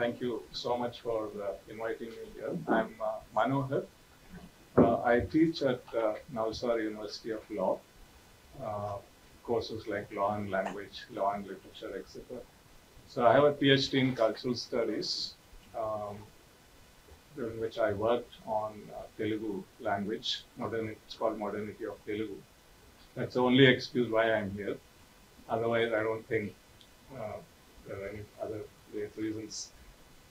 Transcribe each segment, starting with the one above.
thank you so much for uh, inviting me here. I'm uh, Manohar. Uh, I teach at uh, NALSAR University of Law, uh, courses like law and language, law and literature, etc. So I have a PhD in cultural studies, um, during which I worked on uh, Telugu language. Modern, it's called Modernity of Telugu. That's the only excuse why I'm here. Otherwise, I don't think uh, there are any other reasons.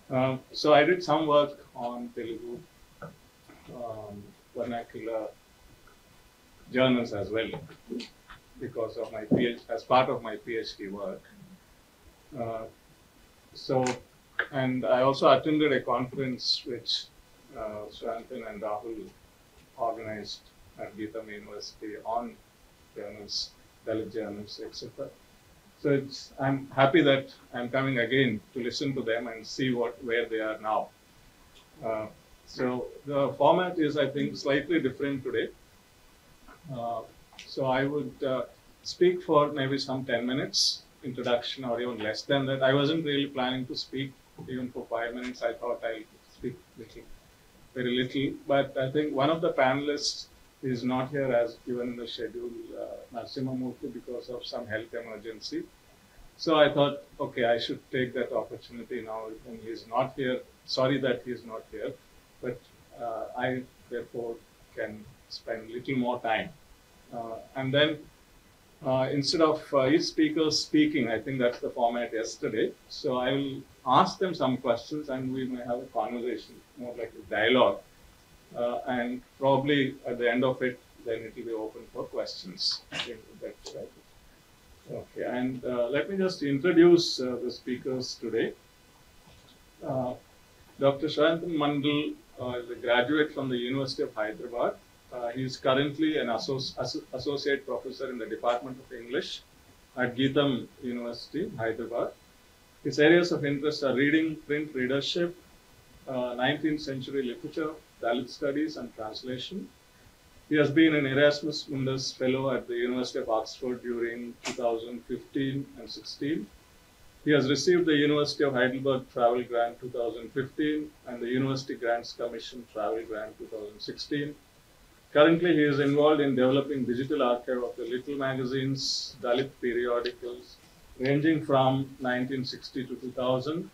Um, so I did some work on Telugu um, vernacular journals as well because of my PhD, as part of my PhD work. Uh, so, and I also attended a conference which uh, Sayantan and Rahul organized at GITAM University on journals, Dalit journals, etc. So it's, I'm happy that I'm coming again to listen to them and see what where they are now. Uh, so the format is, I think, slightly different today. Uh, so I would uh, speak for maybe some 10 minutes introduction or even less than that. I wasn't really planning to speak even for five minutes. I thought I'll speak little, very little. But I think one of the panelists is not here as given in the schedule, uh, Narasimha Murthy, because of some health emergency. So I thought, okay, I should take that opportunity now when he is not here. Sorry that he is not here, but uh, I therefore can spend a little more time. Uh, and then uh, instead of uh, each speaker speaking, I think that's the format yesterday. So I will ask them some questions and we may have a conversation, more like a dialogue. Uh, and probably at the end of it, then it will be open for questions. Okay, and uh, let me just introduce uh, the speakers today. Uh, Dr. Sayantan Mondal uh, is a graduate from the University of Hyderabad. Uh, he is currently an asso- asso- associate professor in the Department of English at GITAM University, Hyderabad. His areas of interest are reading, print readership, uh, 19th century literature, Dalit studies, and translation. He has been an Erasmus Mundus Fellow at the University of Oxford during 2015 and 16. He has received the University of Heidelberg Travel Grant 2015 and the University Grants Commission Travel Grant 2016. Currently, he is involved in developing digital archive of the little magazines, Dalit periodicals, ranging from 1960 to 2000,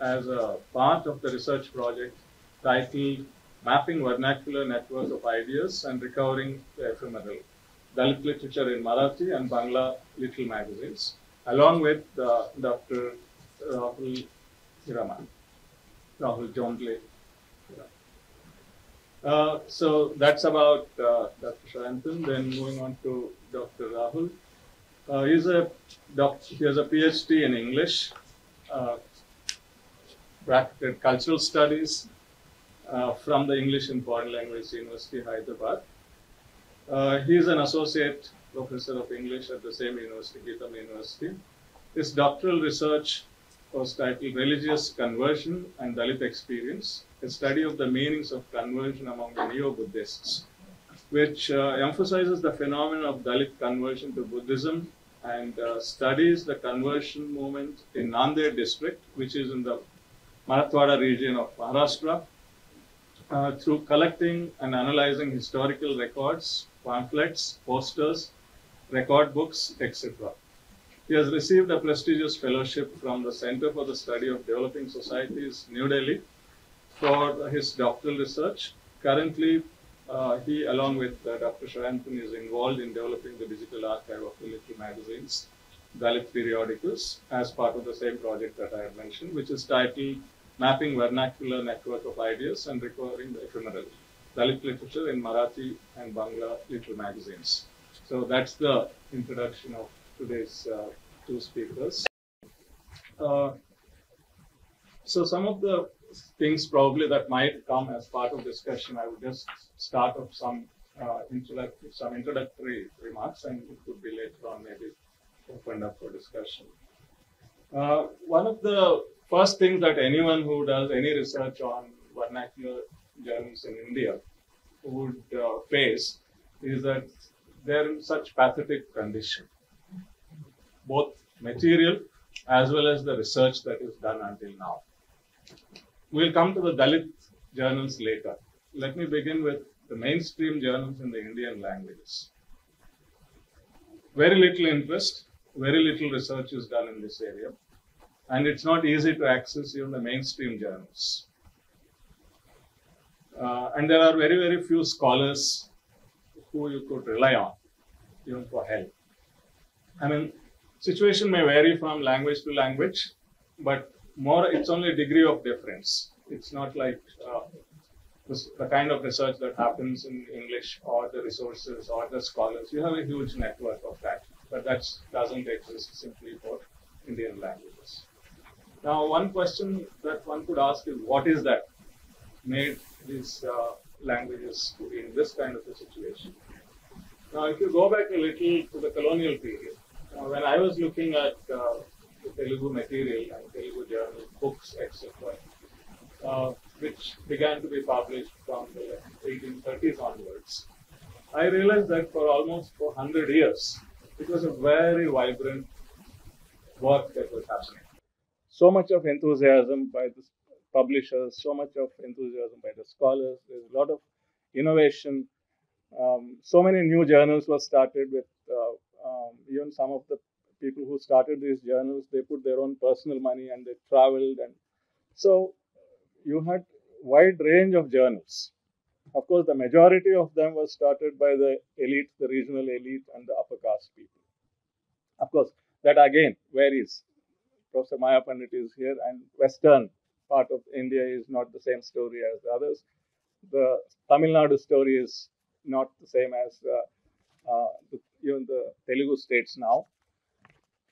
as a part of the research project titled Mapping Vernacular Network of Ideas and Recovering the Ephemeral, Dalit Literature in Marathi and Bangla Little Magazines, along with uh, Dr. Rahul Hiraman, Rahul Jondhale. Uh, so that's about uh, Dr. Sayantan. Then moving on to Dr. Rahul. Uh, he's a he has a PhD in English, uh, bracketed cultural studies uh, from the English and Foreign Language University, Hyderabad. Uh, he is an associate professor of English at the same university, GITAM University. His doctoral research was titled Religious Conversion and Dalit Experience, a study of the meanings of conversion among the Neo-Buddhists, which uh, emphasizes the phenomenon of Dalit conversion to Buddhism and uh, studies the conversion movement in Nanded district, which is in the Marathwada region of Maharashtra, uh, through collecting and analyzing historical records, pamphlets, posters, record books, etc. He has received a prestigious fellowship from the Center for the Study of Developing Societies, New Delhi, for his doctoral research. Currently, uh, he, along with uh, Dr. Sayantan, is involved in developing the digital archive of little magazines, Dalit periodicals, as part of the same project that I had mentioned, which is titled Mapping Vernacular Network of Ideas and Recovering the Ephemeral, Dalit Literature in Marathi and Bangla Little Magazines. So that's the introduction of today's uh, two speakers. Uh, so some of the things probably that might come as part of discussion, I would just start off some uh, introductory, some introductory remarks, and it could be later on maybe opened up for discussion. Uh, one of the first things that anyone who does any research on vernacular journals in India would uh, face is that they're in such pathetic condition, both material as well as the research that is done until now. we'll come to the Dalit journals later. Let me begin with the mainstream journals in the Indian languages. Very little interest, very little research is done in this area, and it's not easy to access even the mainstream journals. Uh, and there are very, very few scholars who you could rely on, even for help. I mean, situation may vary from language to language, but more it's only a degree of difference. It's not like uh, the kind of research that happens in English or the resources or the scholars. You have a huge network of that, but that doesn't exist simply for Indian languages. Now, one question that one could ask is what is that made these uh, languages to be in this kind of a situation? Now, if you go back a little to the colonial period, uh, when I was looking at uh, the Telugu material and Telugu journal, books, etc., uh, which began to be published from the 1830s onwards, I realized that for almost 400 years, it was a very vibrant work that was happening. So much of enthusiasm by the publishers, so much of enthusiasm by the scholars. There's a lot of innovation. Um, so many new journals were started with uh, um, even some of the people who started these journals. They put their own personal money and they traveled, and so you had wide range of journals. Of course, the majority of them was started by the elite, the regional elite, and the upper caste people. Of course, that again varies. Professor Maya Pandit is here, and Western part of India is not the same story as the others. The Tamil Nadu story is not the same as uh, uh, the, even the Telugu states now.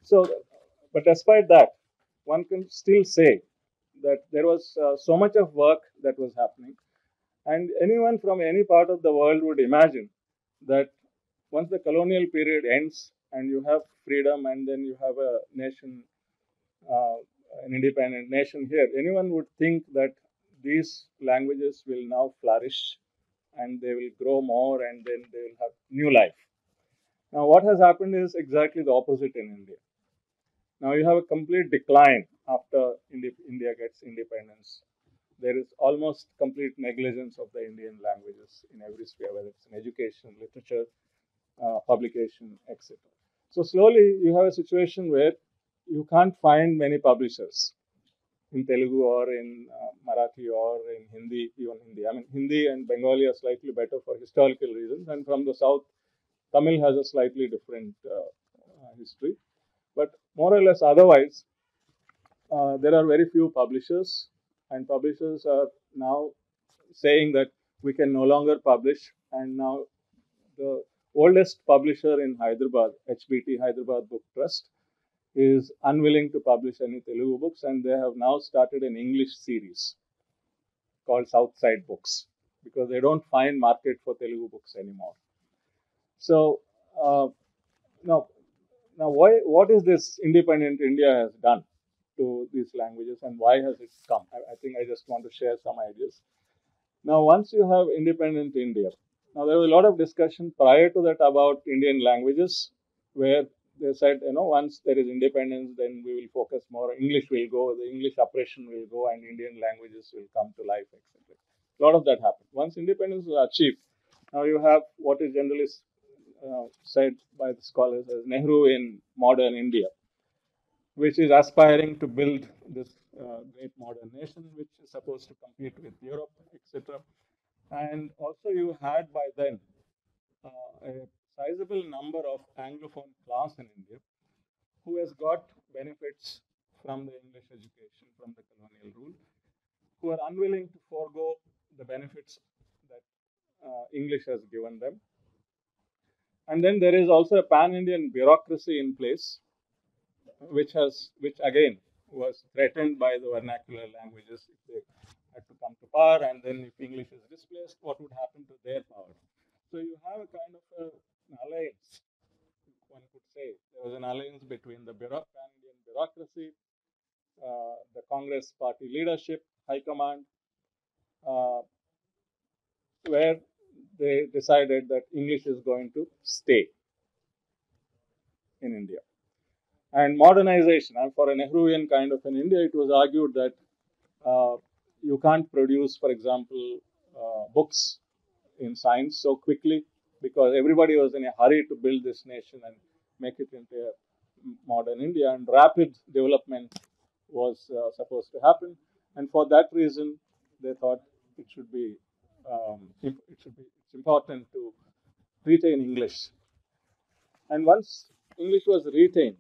So, but despite that, one can still say that there was uh, so much of work that was happening. And anyone from any part of the world would imagine that once the colonial period ends and you have freedom and then you have a nation, an independent nation here, anyone would think that these languages will now flourish and they will grow more and then they will have new life. Now, what has happened is exactly the opposite in India. Now, you have a complete decline after India gets independence. There is almost complete negligence of the Indian languages in every sphere, whether it's in education, literature, uh, publication, etc. So slowly you have a situation where you can't find many publishers in Telugu or in uh, Marathi or in Hindi, even Hindi. I mean, Hindi and Bengali are slightly better for historical reasons, and from the south, Tamil has a slightly different uh, uh history. But more or less, otherwise, uh, there are very few publishers, and publishers are now saying that we can no longer publish. And now the oldest publisher in Hyderabad, HBT Hyderabad Book Trust, is unwilling to publish any Telugu books, and they have now started an English series called Southside Books because they don't find market for Telugu books anymore. So uh, now, now, why? What is this independent India has done? to these languages and why has it come? I, I think I just want to share some ideas. Now, once you have independent India, now there was a lot of discussion prior to that about Indian languages, where they said, you know, once there is independence, then we will focus more. English will go, the English oppression will go, and Indian languages will come to life, etc. A lot of that happened. Once independence was achieved, now you have what is generally uh, said by the scholars as Nehruvian modern India which is aspiring to build this uh, great modern nation, which is supposed to compete with Europe, etc. And also, you had by then uh, a sizable number of Anglophone class in India who has got benefits from the English education, from the colonial rule, who are unwilling to forego the benefits that uh, English has given them. And then there is also a pan Indian bureaucracy in place which has which again was threatened by the vernacular languages if they had to come to power and then if English is displaced, what would happen to their power? So you have a kind of a, an alliance, one could say. There was an alliance between the Bureau, Indian bureaucracy, uh, the Congress party leadership, high command, uh, where they decided that English is going to stay in India. And modernization, and for a Nehruvian kind of an India, it was argued that uh, you can't produce, for example, uh, books in science so quickly because everybody was in a hurry to build this nation and make it into a modern India, and rapid development was uh, supposed to happen. And for that reason, they thought it should be um, it should be it's important to retain English. And once English was retained,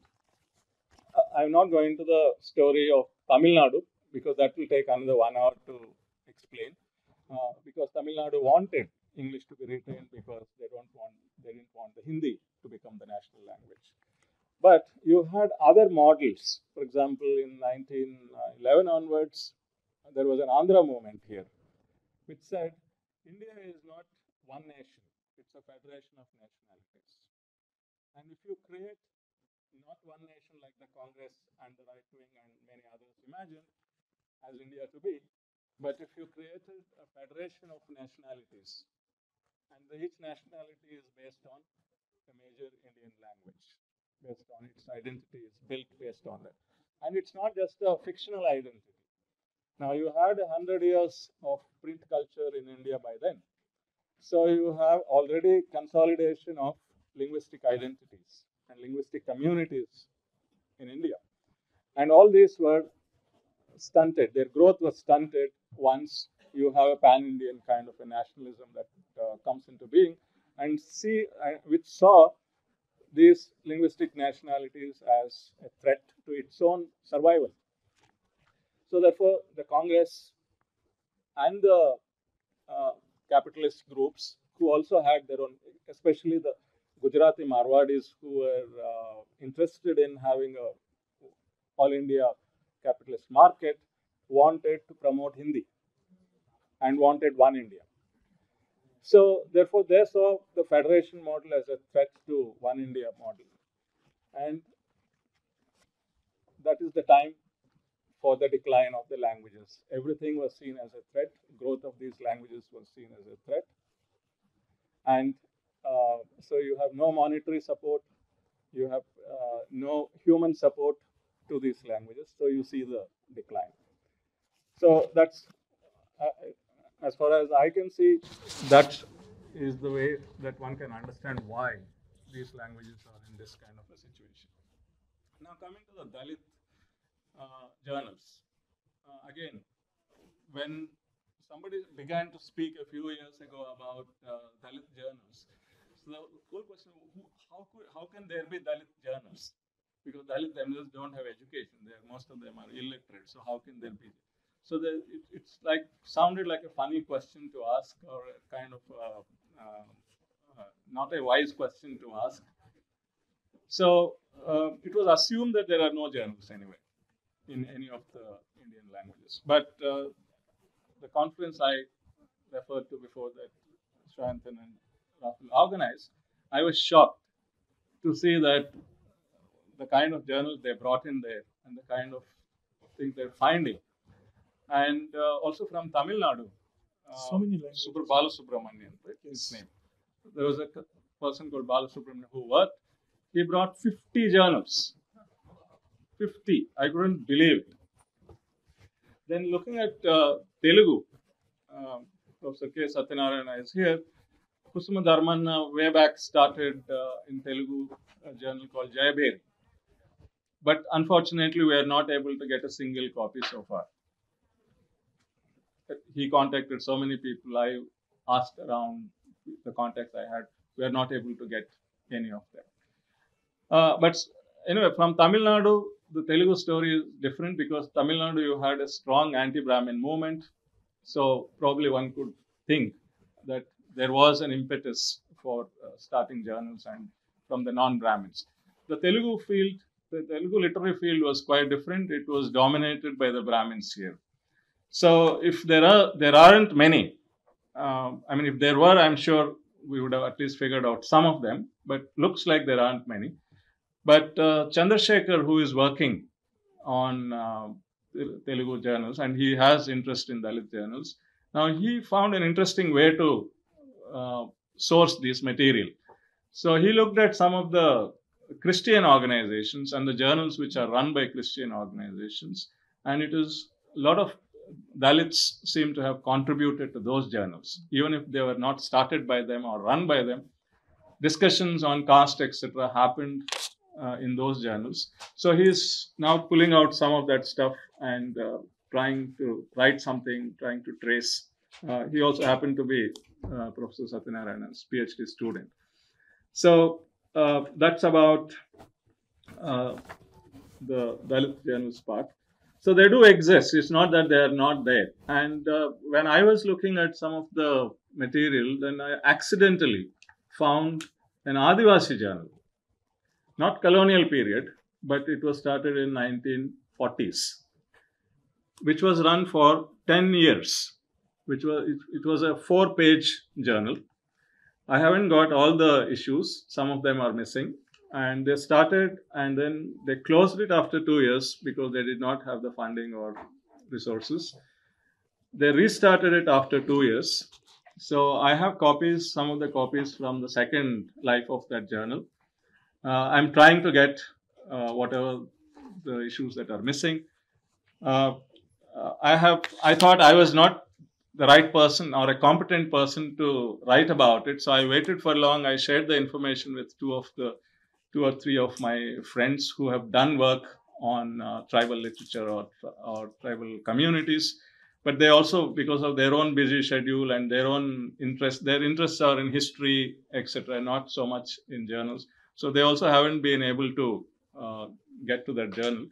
I'm not going to the story of Tamil Nadu because that will take another one hour to explain. Uh, because Tamil Nadu wanted English to be retained because they don't want they didn't want the Hindi to become the national language. But you had other models. For example, in 1911 onwards, there was an Andhra movement here, which said India is not one nation; it's a federation of nationalities. And if you create not one nation like the Congress and the right wing and many others imagine as India to be, but if you created a federation of nationalities, and each nationality is based on a major Indian language, based on its identity is built based on that. And it's not just a fictional identity. Now you had a hundred years of print culture in India by then. So you have already consolidation of linguistic identities and linguistic communities in India. And all these were stunted, their growth was stunted once you have a pan Indian kind of a nationalism that uh, comes into being, and see, uh, which saw these linguistic nationalities as a threat to its own survival. So, therefore, the Congress and the uh, capitalist groups who also had their own, especially the Gujarati Marwadis who were uh, interested in having a all India capitalist market wanted to promote Hindi and wanted one India. So therefore they saw the federation model as a threat to one India model. And that is the time for the decline of the languages. Everything was seen as a threat. Growth of these languages was seen as a threat. And uh, so you have no monetary support, you have uh, no human support to these languages. So you see the decline. So that's, uh, as far as I can see, that is the way that one can understand why these languages are in this kind of a situation. Now coming to the Dalit uh, journals. Uh, again, when somebody began to speak a few years ago about uh, Dalit journals, so the whole question, who, how, could, how can there be Dalit journals? Because Dalit themselves don't have education. They're, most of them are illiterate. So how can there be? So the, it, it's like sounded like a funny question to ask, or a kind of uh, uh, uh, not a wise question to ask. So uh, it was assumed that there are no journals anyway in any of the Indian languages. But uh, the conference I referred to before that, Sayantan and Rahul organized, I was shocked to see that the kind of journals they brought in there and the kind of things they're finding. And uh, also from Tamil Nadu, uh, So many languages. Subra Balasubramanian, right? His name. There was a person called Balasubramanian who worked. He brought 50 journals. 50. I couldn't believe it. Then looking at uh, Telugu, um, Professor K. Satyanarayana is here. Kusuma Dharman uh, way back started uh, in Telugu a journal called Jayabheri. But unfortunately, we are not able to get a single copy so far. He contacted so many people. I asked around the contacts I had. We are not able to get any of them. Uh, but anyway, from Tamil Nadu, the Telugu story is different because Tamil Nadu, you had a strong anti-Brahmin movement. So probably one could think that there was an impetus for uh, starting journals and from the non-Brahmins. The Telugu field, the Telugu literary field was quite different. It was dominated by the Brahmins here. So if there are there aren't many, um, I mean, if there were, I'm sure we would have at least figured out some of them. But looks like there aren't many. But uh, Chandrasekhar, who is working on uh, Telugu journals, and he has interest in Dalit journals. Now he found an interesting way to uh, source this material. So he looked at some of the Christian organizations and the journals which are run by Christian organizations, and it is a lot of Dalits seem to have contributed to those journals, even if they were not started by them or run by them. Discussions on caste, etc., happened uh, in those journals. So he's now pulling out some of that stuff and uh, trying to write something, trying to trace. Uh, he also happened to be uh, Professor Satyanarayan's PhD student. So uh, that's about uh, the Dalit journals part. So they do exist. It's not that they are not there. And uh, when I was looking at some of the material, then I accidentally found an Adivasi journal, not colonial period, but it was started in 1940s, which was run for 10 years. Which was it, it was a four-page journal. I haven't got all the issues. Some of them are missing and they started and then they closed it after two years because they did not have the funding or resources. They restarted it after two years. So i have copies some of the copies from the second life of that journal. Uh, i'm trying to get uh, whatever the issues that are missing. Uh, i have i thought i was not the right person or a competent person to write about it so i waited for long. I shared the information with two of the two or three of my friends who have done work on uh, tribal literature or, or tribal communities. But they also because of their own busy schedule and their own interest their interests are in history etc not so much in journals. So they also haven't been able to uh, get to that journal.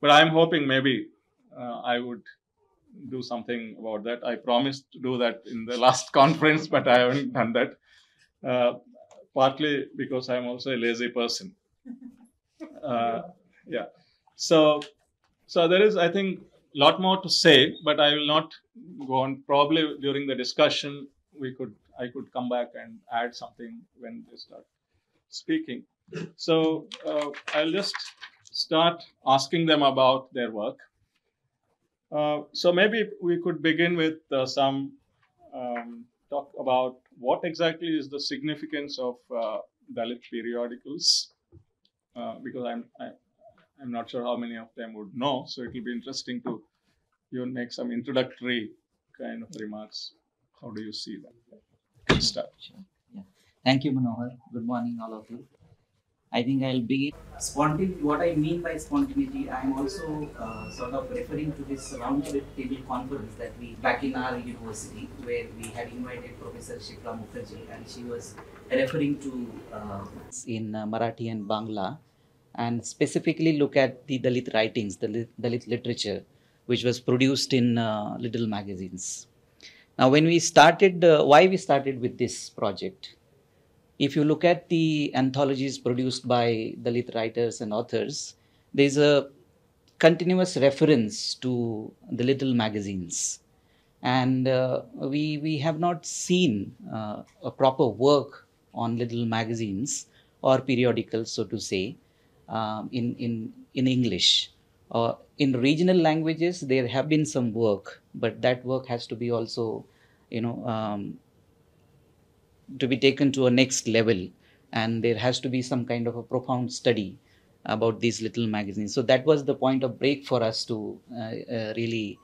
But i'm hoping maybe uh, i would do something about that. I promised to do that in the last conference but i haven't done that. Uh, partly because I'm also a lazy person. Uh, yeah. So, so there is, I think, a lot more to say, but I will not go on. Probably during the discussion, we could, I could come back and add something when they start speaking. So uh, I'll just start asking them about their work. Uh, so maybe we could begin with uh, some um, talk about what exactly is the significance of uh, Dalit periodicals, uh, because I'm I, am i am not sure how many of them would know. So it will be interesting to you make some introductory kind of remarks. How do you see that? Good start. Sure. Yeah. Thank you, Manohar. Good morning, all of you. I think I'll begin. Spontaneity, what I mean by spontaneity, I'm also uh, sort of referring to this round table conference that we, back in our university, where we had invited Professor Shipra Mukherjee and she was referring to uh, in uh, Marathi and Bangla and specifically look at the Dalit writings, the Dalit literature, which was produced in uh, little magazines. Now, when we started, uh, why we started with this project? If you look at the anthologies produced by Dalit writers and authors, there's a continuous reference to the little magazines. And uh, we, we have not seen uh, a proper work on little magazines or periodicals, so to say, um, in, in, in English. Uh, in regional languages, there have been some work, but that work has to be also, you know, um, to be taken to a next level. And there has to be some kind of a profound study about these little magazines. So that was the point of break for us to uh, uh, really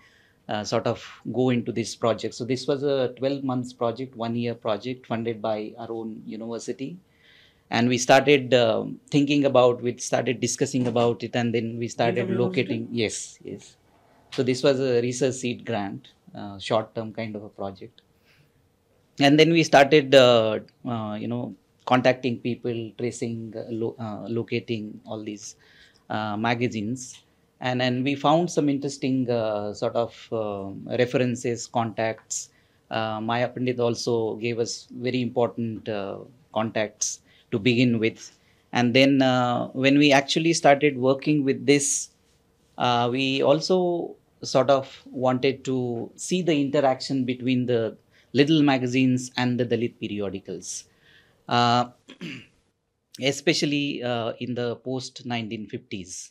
uh, sort of go into this project. So this was a 12 months project one year project funded by our own university. And we started uh, thinking about we started discussing about it and then we started locating yes yes. So this was a research seed grant uh, short term kind of a project and then we started uh, uh, you know contacting people tracing uh, lo- uh, locating all these uh, magazines. And then we found some interesting uh, sort of references contacts. Maya pandit also gave us very important contacts to begin with. And then when we actually started working with this we also sort of wanted to see the interaction between the little magazines and the Dalit periodicals. Uh, especially uh, in the post 1950s.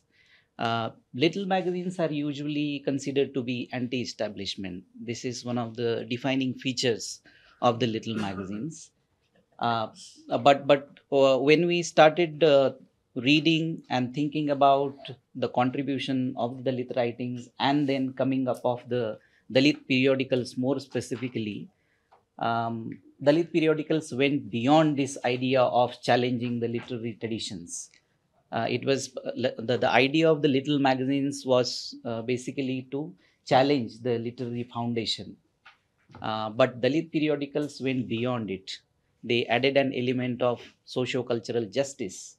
Uh, little magazines are usually considered to be anti establishment. This is one of the defining features of the little magazines. Uh, but but uh, when we started uh, reading and thinking about the contribution of the Dalit writings and then coming up of the Dalit periodicals more specifically, um, Dalit periodicals went beyond this idea of challenging the literary traditions. Uh, it was uh, the, the idea of the little magazines was uh, basically to challenge the literary foundation. Uh, but Dalit periodicals went beyond it. They added an element of socio-cultural justice,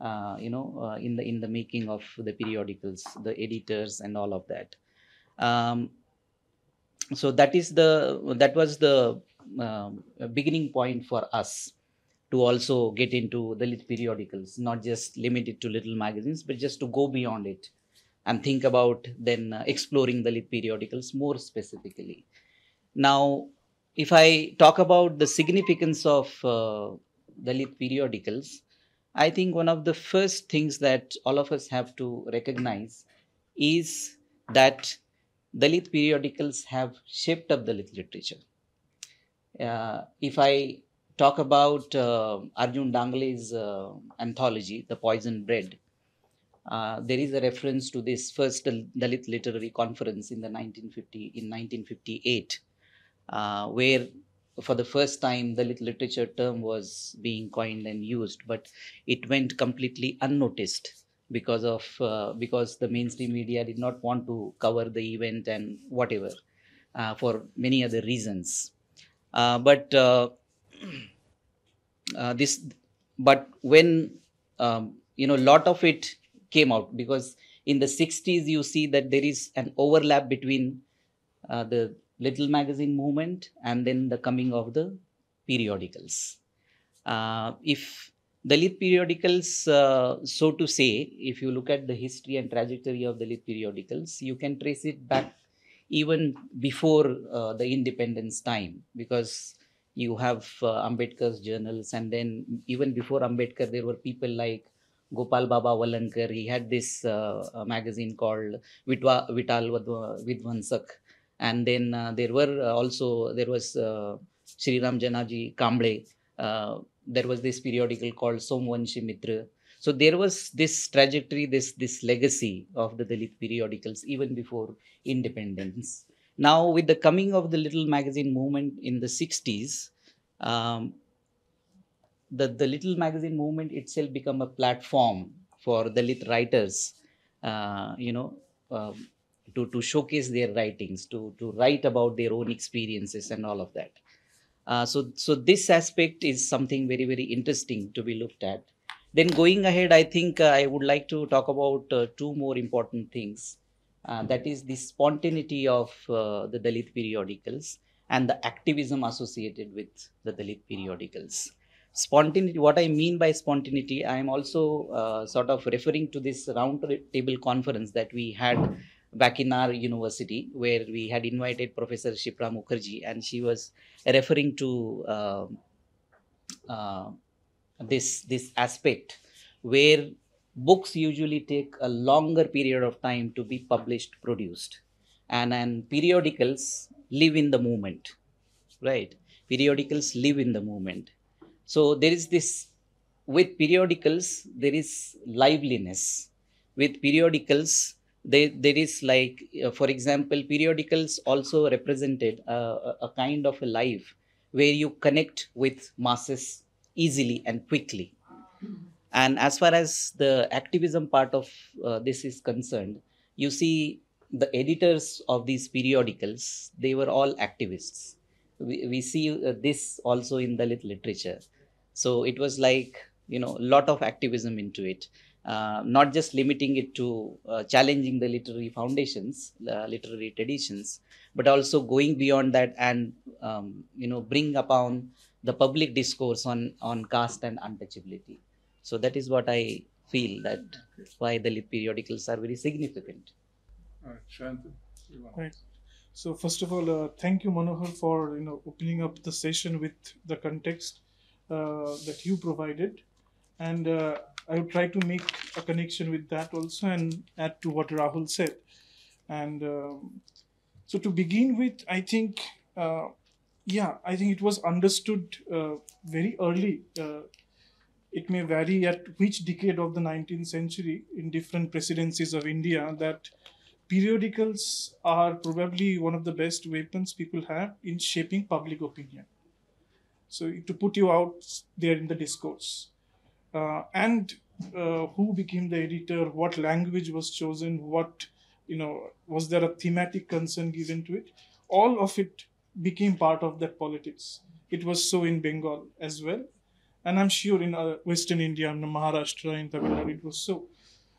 uh, you know, uh, in the in the making of the periodicals, the editors, and all of that. Um, so that is the that was the um, beginning point for us to also get into Dalit periodicals, not just limited to little magazines, but just to go beyond it and think about then uh, exploring Dalit periodicals more specifically. Now, if I talk about the significance of uh, Dalit periodicals, I think one of the first things that all of us have to recognize is that Dalit periodicals have shaped up Dalit literature. Uh, if I talk about uh, Arjun Dangle's uh, anthology, The Poison Bread, there is a reference to this first Dalit Literary Conference in the 1950 in 1958, uh, where for the first time the literature term was being coined and used, but it went completely unnoticed because of uh, because the mainstream media did not want to cover the event and whatever uh, for many other reasons. Uh, but uh, uh, this, but when um, you know, a lot of it came out because in the 60s you see that there is an overlap between uh, the little magazine movement and then the coming of the periodicals. Uh, if Dalit periodicals, uh, so to say, if you look at the history and trajectory of Dalit periodicals, you can trace it back even before uh, the independence time because you have uh, Ambedkar's journals, and then even before Ambedkar, there were people like Gopal Baba Walangkar. He had this uh, magazine called Vitwa, Vital Vidhvansak, and then uh, there were also there was uh, Shivram Janba Kamble. Uh, there was this periodical called Somvanshi Mitra. So there was this trajectory, this this legacy of the Dalit periodicals even before independence. Now, with the coming of the little magazine movement in the 60s, um, the, the little magazine movement itself become a platform for Dalit writers, uh, you know, um, to, to showcase their writings, to, to write about their own experiences and all of that. Uh, so, so this aspect is something very, very interesting to be looked at. Then going ahead, I think uh, I would like to talk about uh, two more important things. Uh, that is the spontaneity of the Dalit periodicals and the activism associated with the Dalit periodicals. Spontaneity, what I mean by spontaneity, I am also uh, sort of referring to this round table conference that we had back in our university where we had invited Professor Shipra Mukherjee and she was referring to uh, uh, this, this aspect where books usually take a longer period of time to be published, produced. And, and periodicals live in the moment, right? Periodicals live in the moment. So there is this, with periodicals, there is liveliness. With periodicals, there, there is like, uh, for example, periodicals also represented uh, a kind of a life where you connect with masses easily and quickly and as far as the activism part of uh, this is concerned, you see the editors of these periodicals, they were all activists. We, we see uh, this also in Dalit literature. So it was like, you know, a lot of activism into it. Uh, not just limiting it to uh, challenging the literary foundations, uh, literary traditions, but also going beyond that and um, you know bring upon the public discourse on on caste and untouchability. So that is what I feel that why the periodicals are very significant. Right. So first of all, uh, thank you, Manohar, for you know opening up the session with the context uh, that you provided, and uh, I will try to make a connection with that also and add to what Rahul said. And um, so to begin with, I think, uh, yeah, I think it was understood uh, very early uh, it may vary at which decade of the 19th century in different presidencies of India that periodicals are probably one of the best weapons people have in shaping public opinion. So to put you out there in the discourse, uh, and uh, who became the editor, what language was chosen, what you know was there a thematic concern given to it, all of it became part of that politics. It was so in Bengal as well, and I'm sure in uh, Western India, in Maharashtra, in Tamil Nadu, it was so.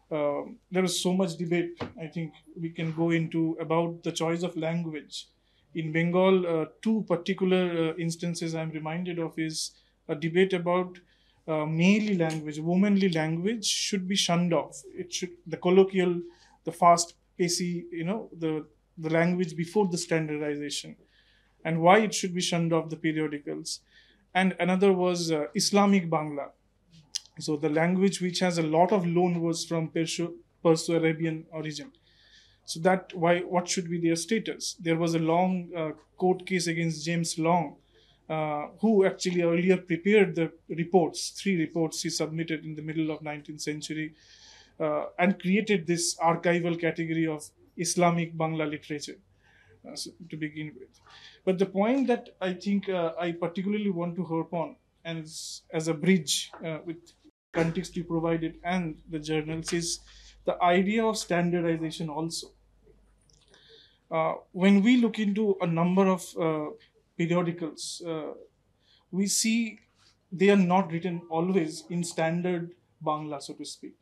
Um, there was so much debate. I think we can go into about the choice of language. In Bengal, uh, two particular uh, instances I'm reminded of is a debate about uh, male language, womanly language should be shunned off. It should the colloquial, the fast pacey, you know, the the language before the standardization, and why it should be shunned off the periodicals. And another was uh, Islamic Bangla so the language which has a lot of loan was from Perso, Perso-Arabian origin. So that why what should be their status? There was a long uh, court case against James Long, uh, who actually earlier prepared the reports, three reports he submitted in the middle of 19th century, uh, and created this archival category of Islamic Bangla literature to begin with. But the point that I think uh, I particularly want to harp on, and as, a bridge uh, with context you provided and the journals is the idea of standardization also. Uh, when we look into a number of uh, periodicals, uh, we see they are not written always in standard Bangla, so to speak.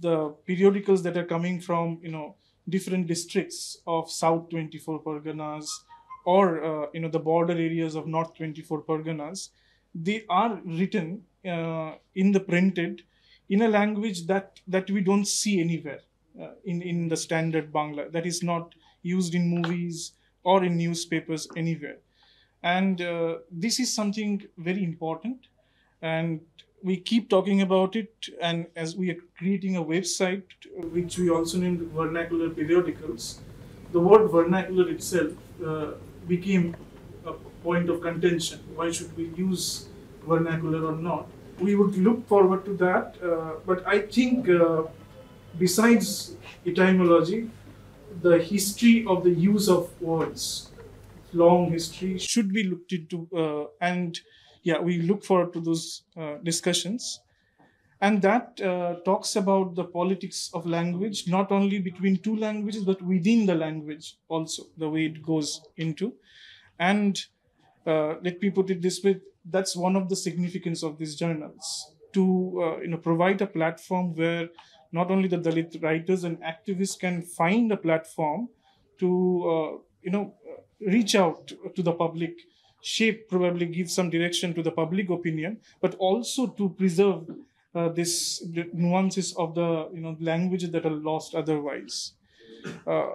The periodicals that are coming from, you know, different districts of South 24 Parganas or, uh, you know, the border areas of North 24 Parganas, they are written uh, in the printed in a language that that we don't see anywhere uh, in in the standard Bangla that is not used in movies or in newspapers anywhere. And uh, this is something very important and we keep talking about it and as we are creating a website which we also named vernacular periodicals the word vernacular itself uh, became a point of contention why should we use vernacular or not. We would look forward to that, uh, but I think uh, besides etymology, the history of the use of words, long history, should be looked into, uh, and yeah, we look forward to those uh, discussions. And that uh, talks about the politics of language, not only between two languages, but within the language also, the way it goes into. And uh, let me put it this way that's one of the significance of these journals to uh, you know provide a platform where not only the Dalit writers and activists can find a platform to uh, you know reach out to the public, shape probably give some direction to the public opinion, but also to preserve uh, this the nuances of the you know languages that are lost otherwise. Uh,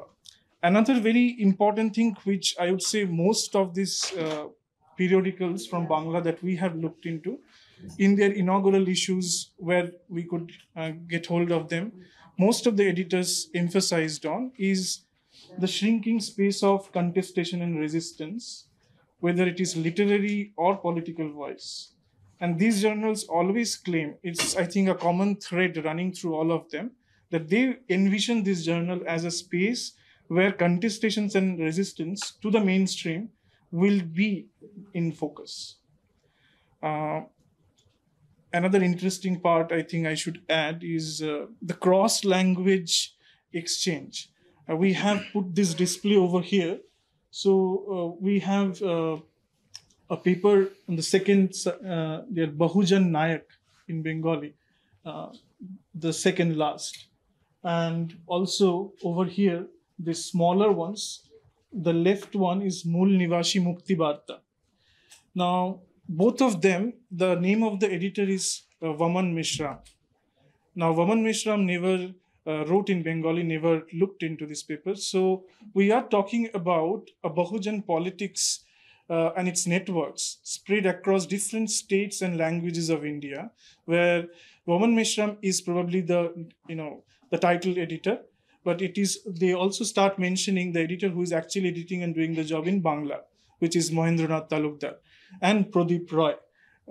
another very important thing, which I would say most of these uh, periodicals from Bangla that we have looked into in their inaugural issues where we could uh, get hold of them. Most of the editors emphasized on is the shrinking space of contestation and resistance, whether it is literary or political voice. And these journals always claim, it's, I think, a common thread running through all of them, that they envision this journal as a space where contestations and resistance to the mainstream will be in focus. Uh, another interesting part I think I should add is uh, the cross language exchange. Uh, we have put this display over here. So uh, we have uh, a paper on the second, uh, there Bahujan Nayak in Bengali, the second last. And also over here, the smaller ones, the left one is Mool Nivashi Mukti Barta. Now, both of them, the name of the editor is uh, Waman Meshram. Now, Waman Meshram never uh, wrote in Bengali, never looked into this paper. So, we are talking about a Bahujan politics uh, and its networks spread across different states and languages of India, where Waman Meshram is probably the, you know, the title editor but it is they also start mentioning the editor who is actually editing and doing the job in Bangla, which is Mohendranath Talukdar and Pradeep Roy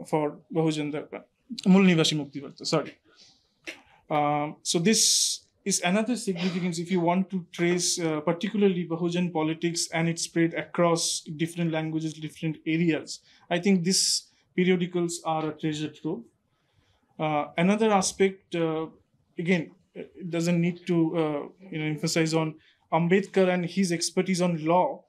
for Bahujan Darpan. Mulnivashi Mukti Varta, sorry. Um, so this is another significance if you want to trace uh, particularly Bahujan politics and its spread across different languages, different areas. I think these periodicals are a treasure trove. Uh, another aspect, uh, again, it doesn't need to uh, you know emphasize on Ambedkar and his expertise on law.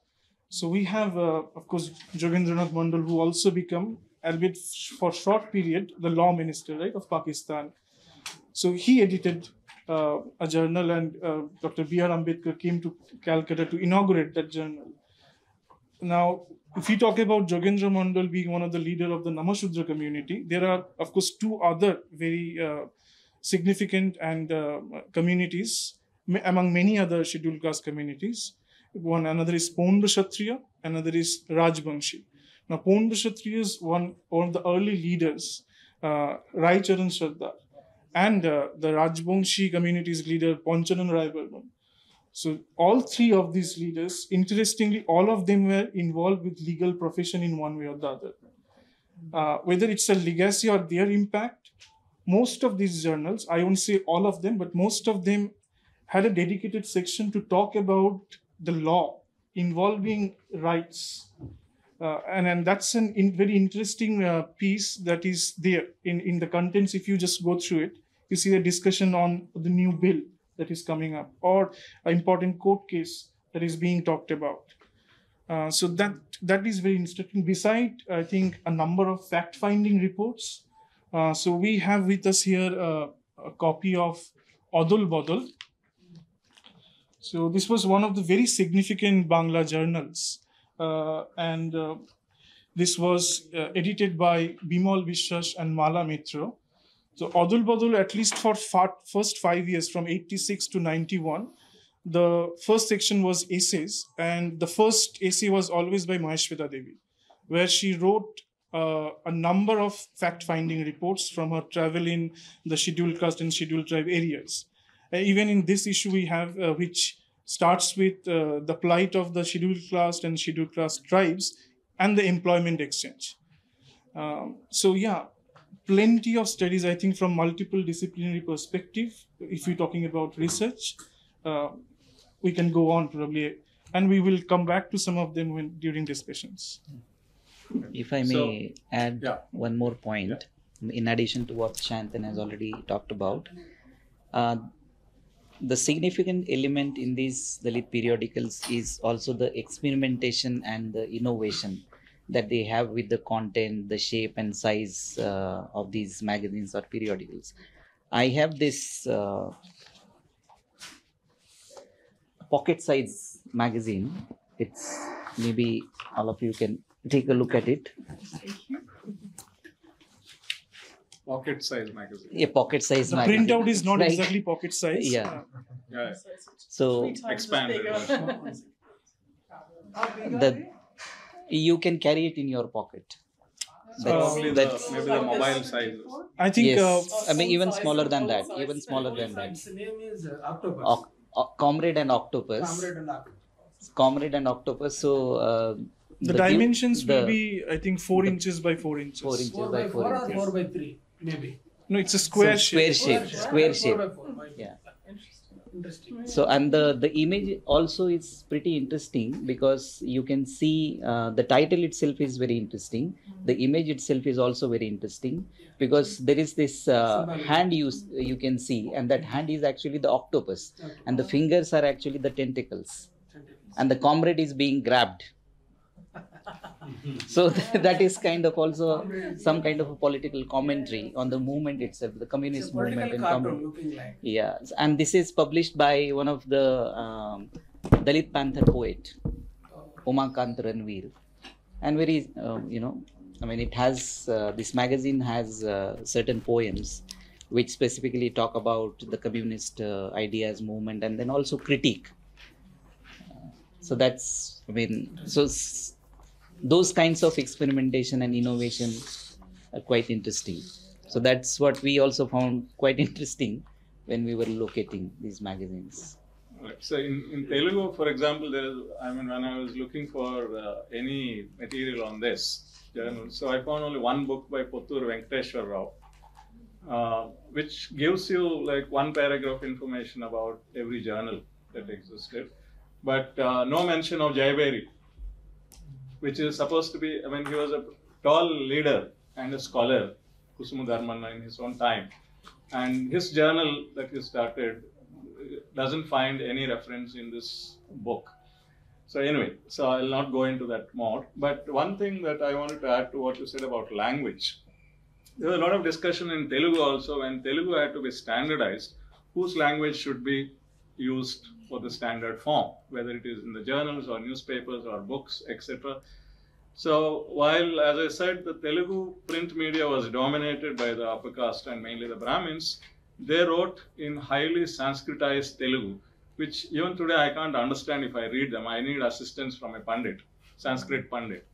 So we have, uh, of course, Jogendranath Mandal, who also become, albeit for short period, the law minister right of Pakistan. So he edited a journal, and uh, Dr. B.R. Ambedkar came to Calcutta to inaugurate that journal. Now, if we talk about Jogendra Mandal being one of the leader of the Namashudra community, there are, of course, two other very uh, significant and uh, communities among many other scheduled caste communities. One another is Pondra Kshatriya, another is Rajbanshi. Now, Pondra Kshatriya is one, one of the early leaders, uh, Rai Charan Sardar, and uh, the Rajbongshi community's leader, Panchanan Rai. So all three of these leaders, interestingly, all of them were involved with legal profession in one way or the other. Uh, whether it's a legacy or their impact, most of these journals, I won't say all of them, but most of them had a dedicated section to talk about the law involving rights. Uh, and, and that's an in, very interesting uh, piece that is there in, in the contents. If you just go through it, you see the discussion on the new bill that is coming up or an important court case that is being talked about. Uh, so that that is very interesting. Beside, I think a number of fact-finding reports. Uh, so we have with us here uh, a copy of Adul Badal. So this was one of the very significant Bangla journals, uh, and uh, this was edited by Bimal Vishwas and Mala Mitra. So Adul Badul, at least for first five years, from 86 to 91, the first section was essays, and the first essay was always by Mahasweta Devi, where she wrote uh, a number of fact-finding reports from her travel in the scheduled caste and scheduled tribe areas. Uh, even in this issue, we have uh, which starts with uh, the plight of the scheduled caste and scheduled caste tribes and the employment exchange. Um, so yeah, plenty of studies, I think, from multiple disciplinary perspective. If we're talking about research, uh, we can go on probably, and we will come back to some of them when, during discussions. If I may add yeah. one more point, in addition to what Sayantan has already talked about, uh, the significant element in these Dalit periodicals is also the experimentation and the innovation that they have with the content, the shape and size uh, of these magazines or periodicals. I have this uh, pocket size magazine. It's maybe all of you can take a look at it. Pocket size magazine. A pocket size The magazine. printout is not Right. exactly pocket size. Yeah. Yeah. So Expanded. the you can carry it in your pocket. Probably the, that's- maybe the mobile size. I think yes, uh, I mean even smaller than that, even smaller than that. Its name is uh, Octopus. Oc- Oc- Comrade and Octopus. Comrade and Octopus. Comrade and Octopus. So uh, the, view- dimensions will be, I think, four the- inches by four inches. Four inches. Four by by four four or inches. four by three, maybe. No, it's a square So shape. square shape. Square shape. Four by four. might. Yeah. Interesting. So and the the image also is pretty interesting because you can see uh, the title itself is very interesting. The image itself is also very interesting because there is this uh, hand you you can see, and that hand is actually the octopus, and the fingers are actually the tentacles, Tentacles. and the comrade is being grabbed. so that is kind of also some kind of a political commentary on the movement itself, the It's communist movement In looking like. Yeah, and this is published by one of the um, Dalit Panther poet, uh, Umakant Randhir, and very, um, you know, I mean, it has uh, this magazine has uh, certain poems which specifically talk about the communist uh, ideas movement and then also critique. Uh, so that's, I mean, so those kinds of experimentation and innovation are quite interesting. So that's what we also found quite interesting when we were locating these magazines. Right. So in, in Telugu, for example, there is, I mean, when I was looking for uh, any material on this journal, so I found only one book by Pottur Venkateshwar Rao. uh, which gives you like one paragraph information about every journal that existed, but uh, no mention of Jayabheri, which is supposed to be, I mean, he was a tall leader and a scholar, Kusuma Dharmanna, in his own time. And his journal that he started doesn't find any reference in this book. So anyway, so I'll not go into that more. But one thing that I wanted to add to what you said about language, there was a lot of discussion in Telugu also when Telugu had to be standardized, whose language should be used for the standard form, whether it is in the journals or newspapers or books, etc. So while, as I said, the Telugu print media was dominated by the upper caste and mainly the Brahmins, they wrote in highly Sanskritized Telugu, which even today I can't understand if I read them. I need assistance from a Pandit, Sanskrit Pandit.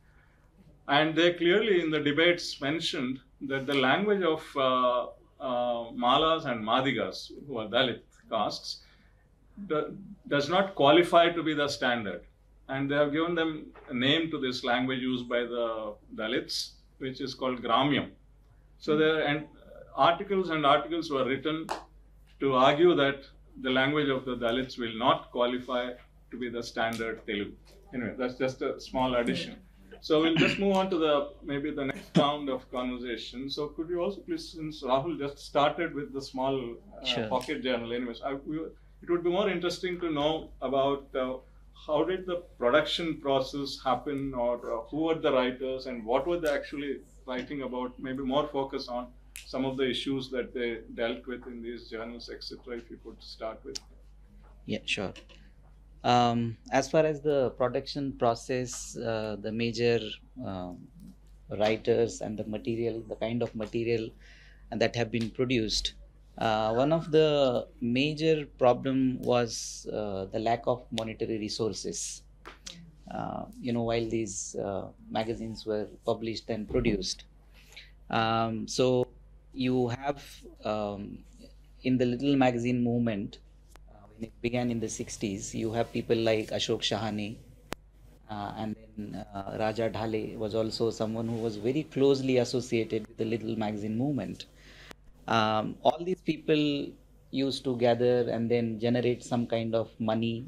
And they clearly in the debates mentioned that the language of uh, uh, Malas and Madigas, who are Dalit castes, does not qualify to be the standard. And they have given them a name to this language used by the Dalits, which is called Gramyam. So there and articles and articles were written to argue that the language of the Dalits will not qualify to be the standard Telugu. Anyway, that's just a small addition. So we'll just move on to the maybe the next round of conversation. So could you also please, since Rahul just started with the small uh, Sure. pocket journal, anyways, I, we, it would be more interesting to know about uh, how did the production process happen, or uh, who were the writers, and what were they actually writing about? Maybe more focus on some of the issues that they dealt with in these journals, etc. If you could start with. Yeah, sure. Um, as far as the production process, uh, the major um, writers and the material, the kind of material that have been produced, uh, one of the major problem was uh, the lack of monetary resources. Uh, you know, while these uh, magazines were published and produced, um, so you have um, in the little magazine movement uh, when it began in the 60s, you have people like Ashok Shahane, uh, and then Raja Dhale was also someone who was very closely associated with the little magazine movement. Um, all these people used to gather and then generate some kind of money.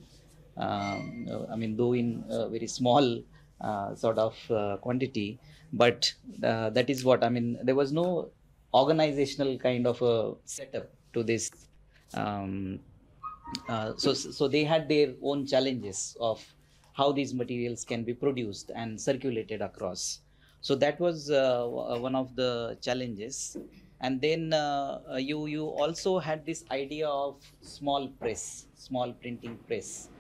Um, uh, I mean, though in very small uh, sort of uh, quantity, but uh, that is what I mean. There was no organizational kind of a setup to this. Um, uh, so, so they had their own challenges of how these materials can be produced and circulated across. So that was uh, one of the challenges. And then uh, uh, you you also had this idea of small press, small printing press.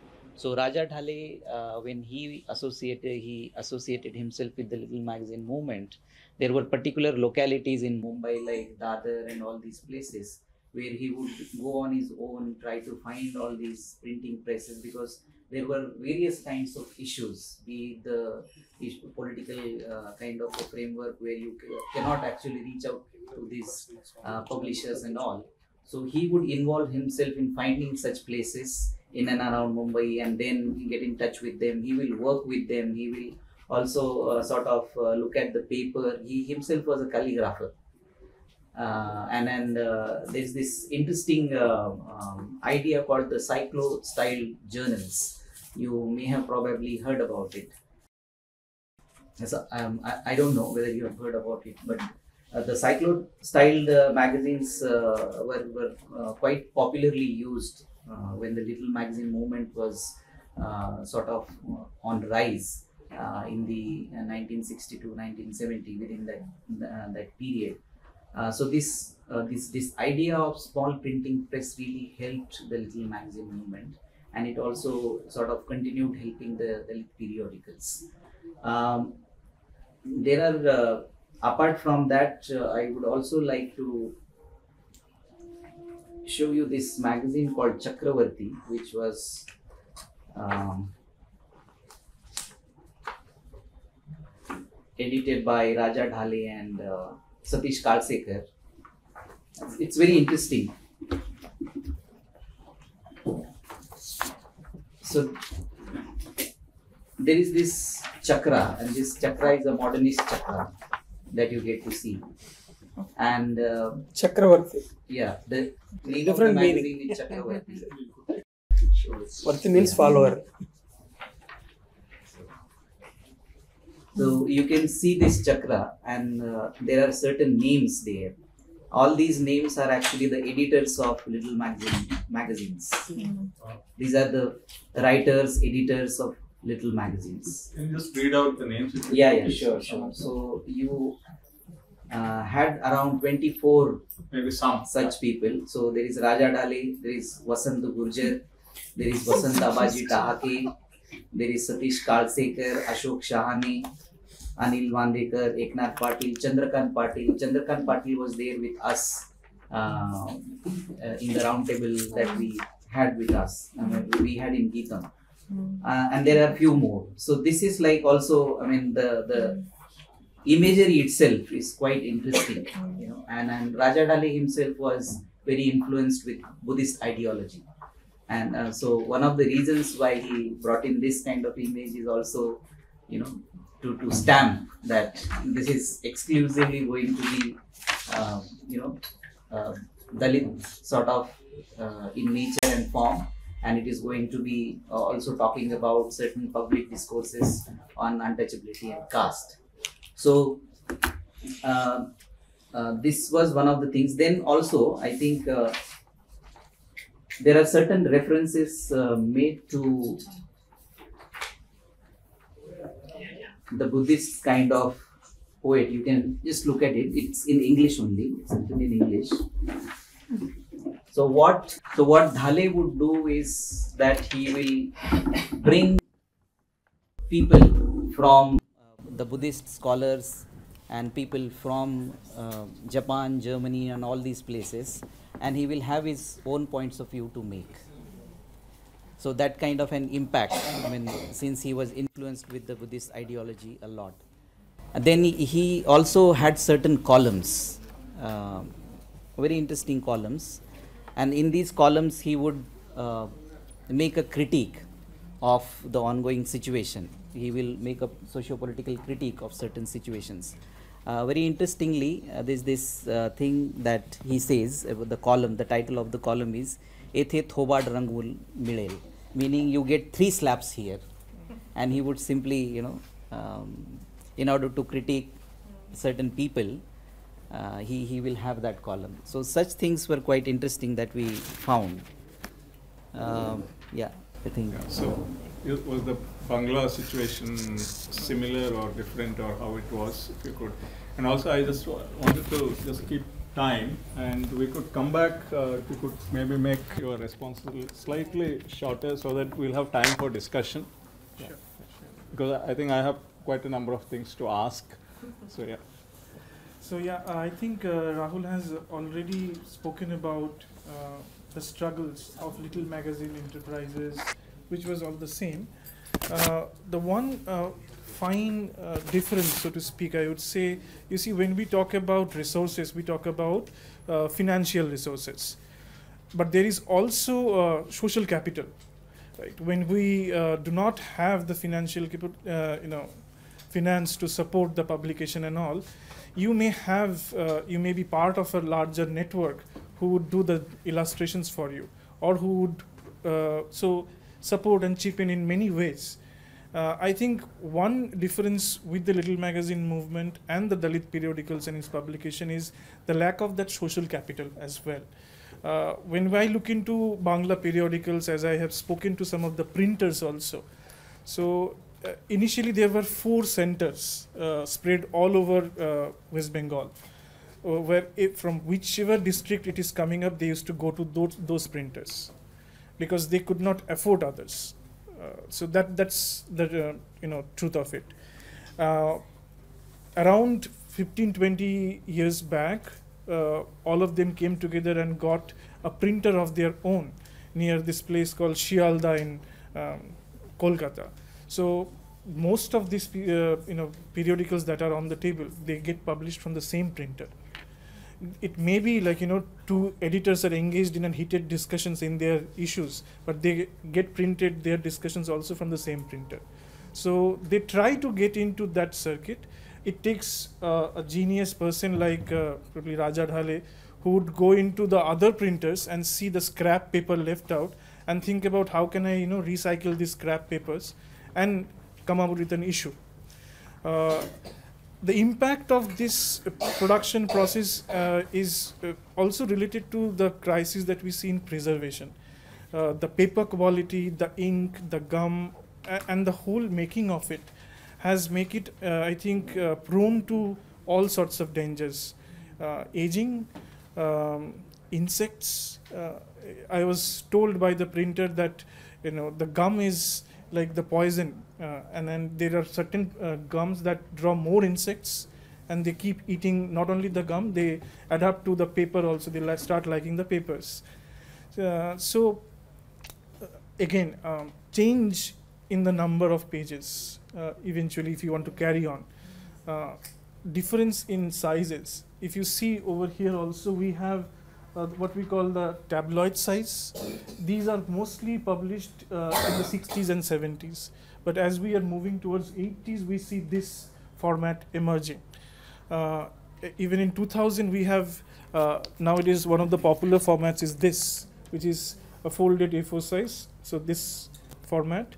So Raja Dhale, uh, when he associated he associated himself with the Little Magazine movement, there were particular localities in Mumbai like Dadar and all these places where he would go on his own, try to find all these printing presses because there were various kinds of issues, be the issue, political uh, kind of a framework where you cannot actually reach out to these uh, publishers and all. So he would involve himself in finding such places in and around Mumbai and then get in touch with them. He will work with them. He will also uh, sort of uh, look at the paper. He himself was a calligrapher. Uh, and then uh, there's this interesting uh, um, idea called the cyclo style journals. You may have probably heard about it. So, um, I, I don't know whether you have heard about it, but uh, the cyclo styled uh, magazines uh, were, were uh, quite popularly used uh, when the little magazine movement was uh, sort of on rise in the uh, 1960 to 1970 within that that period. So this this this idea of small printing press really helped the little magazine movement, and it also sort of continued helping the, the periodicals. Um, there are uh, apart from that, uh, I would also like to show you this magazine called Chakravarti, which was um, edited by Raja Dhale and uh, Satish Kalsekar. It's, it's very interesting. So there is this chakra, and this chakra is a modernist chakra that you get to see. and uh, Chakravarti. yeah, the Different of the meaning. is Chakravarti. Varti means follower. So you can see this chakra, and uh, there are certain names there. All these names are actually the editors of little magazine magazines. These are the writers, editors of little magazines. Can you just read out the names? Yeah, yeah, sure, sure. So you uh, had around 24 Maybe some. such people. So there is Raja Dhale, there is Vasant Gurjar, there is Vasant Abaji Dahake, there is Satish Kalsekar, Ashok Shahane, Anil Vandekar, Eknath Patil, Chandrakant Patil. Chandrakant Patil was there with us uh, in the round table that we had with us. I mean, we had in GITAM. Uh, and there are few more. So this is like also, I mean, the the imagery itself is quite interesting, you know. And and Raja Dhale himself was very influenced with Buddhist ideology, and uh, so one of the reasons why he brought in this kind of image is also, you know, to to stamp that this is exclusively going to be, uh, you know, uh, Dalit sort of uh, in nature and form and it is going to be uh, also talking about certain public discourses on untouchability and caste. So, uh, uh, this was one of the things. Then also, I think uh, there are certain references made to the Buddhist kind of poet. You can just look at it. It's in English only. It's written in English. So what so what Dhale would do is that he will bring people from uh, the Buddhist scholars and people from uh, Japan, Germany, and all these places, and he will have his own points of view to make. So that kind of an impact. I mean, since he was influenced with the Buddhist ideology a lot. And then he, also had certain columns, uh, very interesting columns, and in these columns he would uh, make a critique of the ongoing situation. He will make a socio-political critique of certain situations. Uh, very interestingly, uh, there's this uh, thing that he says about the column. The title of the column is "Ethe Thobad Rangul Milel," meaning you get three slaps here, and he would simply, you know, um, in order to critique certain people, uh, he, he will have that column. So such things were quite interesting that we found. Um, yeah, I think. So, i- was the Bangla situation similar or different, or how it was, if you could? And also, I just wanted to just keep time, and we could come back, uh, you could maybe make your response slightly shorter, so that we'll have time for discussion. Yeah. Because I I think I have quite a number of things to ask, so yeah. So yeah, uh, I think uh, Rahul has already spoken about uh, the struggles of little magazine enterprises, which was all the same. Uh, the one uh, fine uh, difference, so to speak, I would say, you see, when we talk about resources, we talk about financial resources, but there is also social capital. Right? When we do not have the financial, you know, finance to support the publication and all, you may have uh, you may be part of a larger network who would do the illustrations for you or who would uh, so support and chip in in many ways. Uh, i think one difference with the little magazine movement and the dalit periodicals and its publication is the lack of that social capital as well. Uh, when i look into bangla periodicals as i have spoken to some of the printers also so uh, initially there were four centers uh, spread all over uh, West Bengal, uh, where it, from whichever district it is coming up, they used to go to those, those printers because they could not afford others. Uh, so that that's the uh, you know truth of it. Uh, around 15 20 years back, uh, all of them came together and got a printer of their own near this place called Sealdah in um, Kolkata. So most of these uh, you know periodicals that are on the table they get published from the same printer. It may be like you know two editors are engaged in a heated discussions in their issues, but they get printed their discussions also from the same printer. So they try to get into that circuit, it takes uh, a genius person like uh, probably Raja Dhale who would go into the other printers and see the scrap paper left out and think about how can I you know recycle these scrap papers and come up with an issue. Uh, the impact of this uh, production process uh, is uh, also related to the crisis that we see in preservation. Uh, the paper quality, the ink, the gum, and the whole making of it has make it, uh, I think, uh, prone to all sorts of dangers. Aging, um, insects. I was told by the printer that you know the gum is like the poison, uh, and then there are certain uh, gums that draw more insects, and they keep eating not only the gum, they adapt to the paper also. They li- start liking the papers. Uh, so uh, again, um, change in the number of pages uh, eventually if you want to carry on. Uh, difference in sizes. If you see over here also we have uh, what we call the tabloid size. These are mostly published uh, in the 60s and 70s. But as we are moving towards 80s, we see this format emerging. Uh, even in 2000, we have uh, nowadays one of the popular formats is this, which is a folded A4 size. So this format.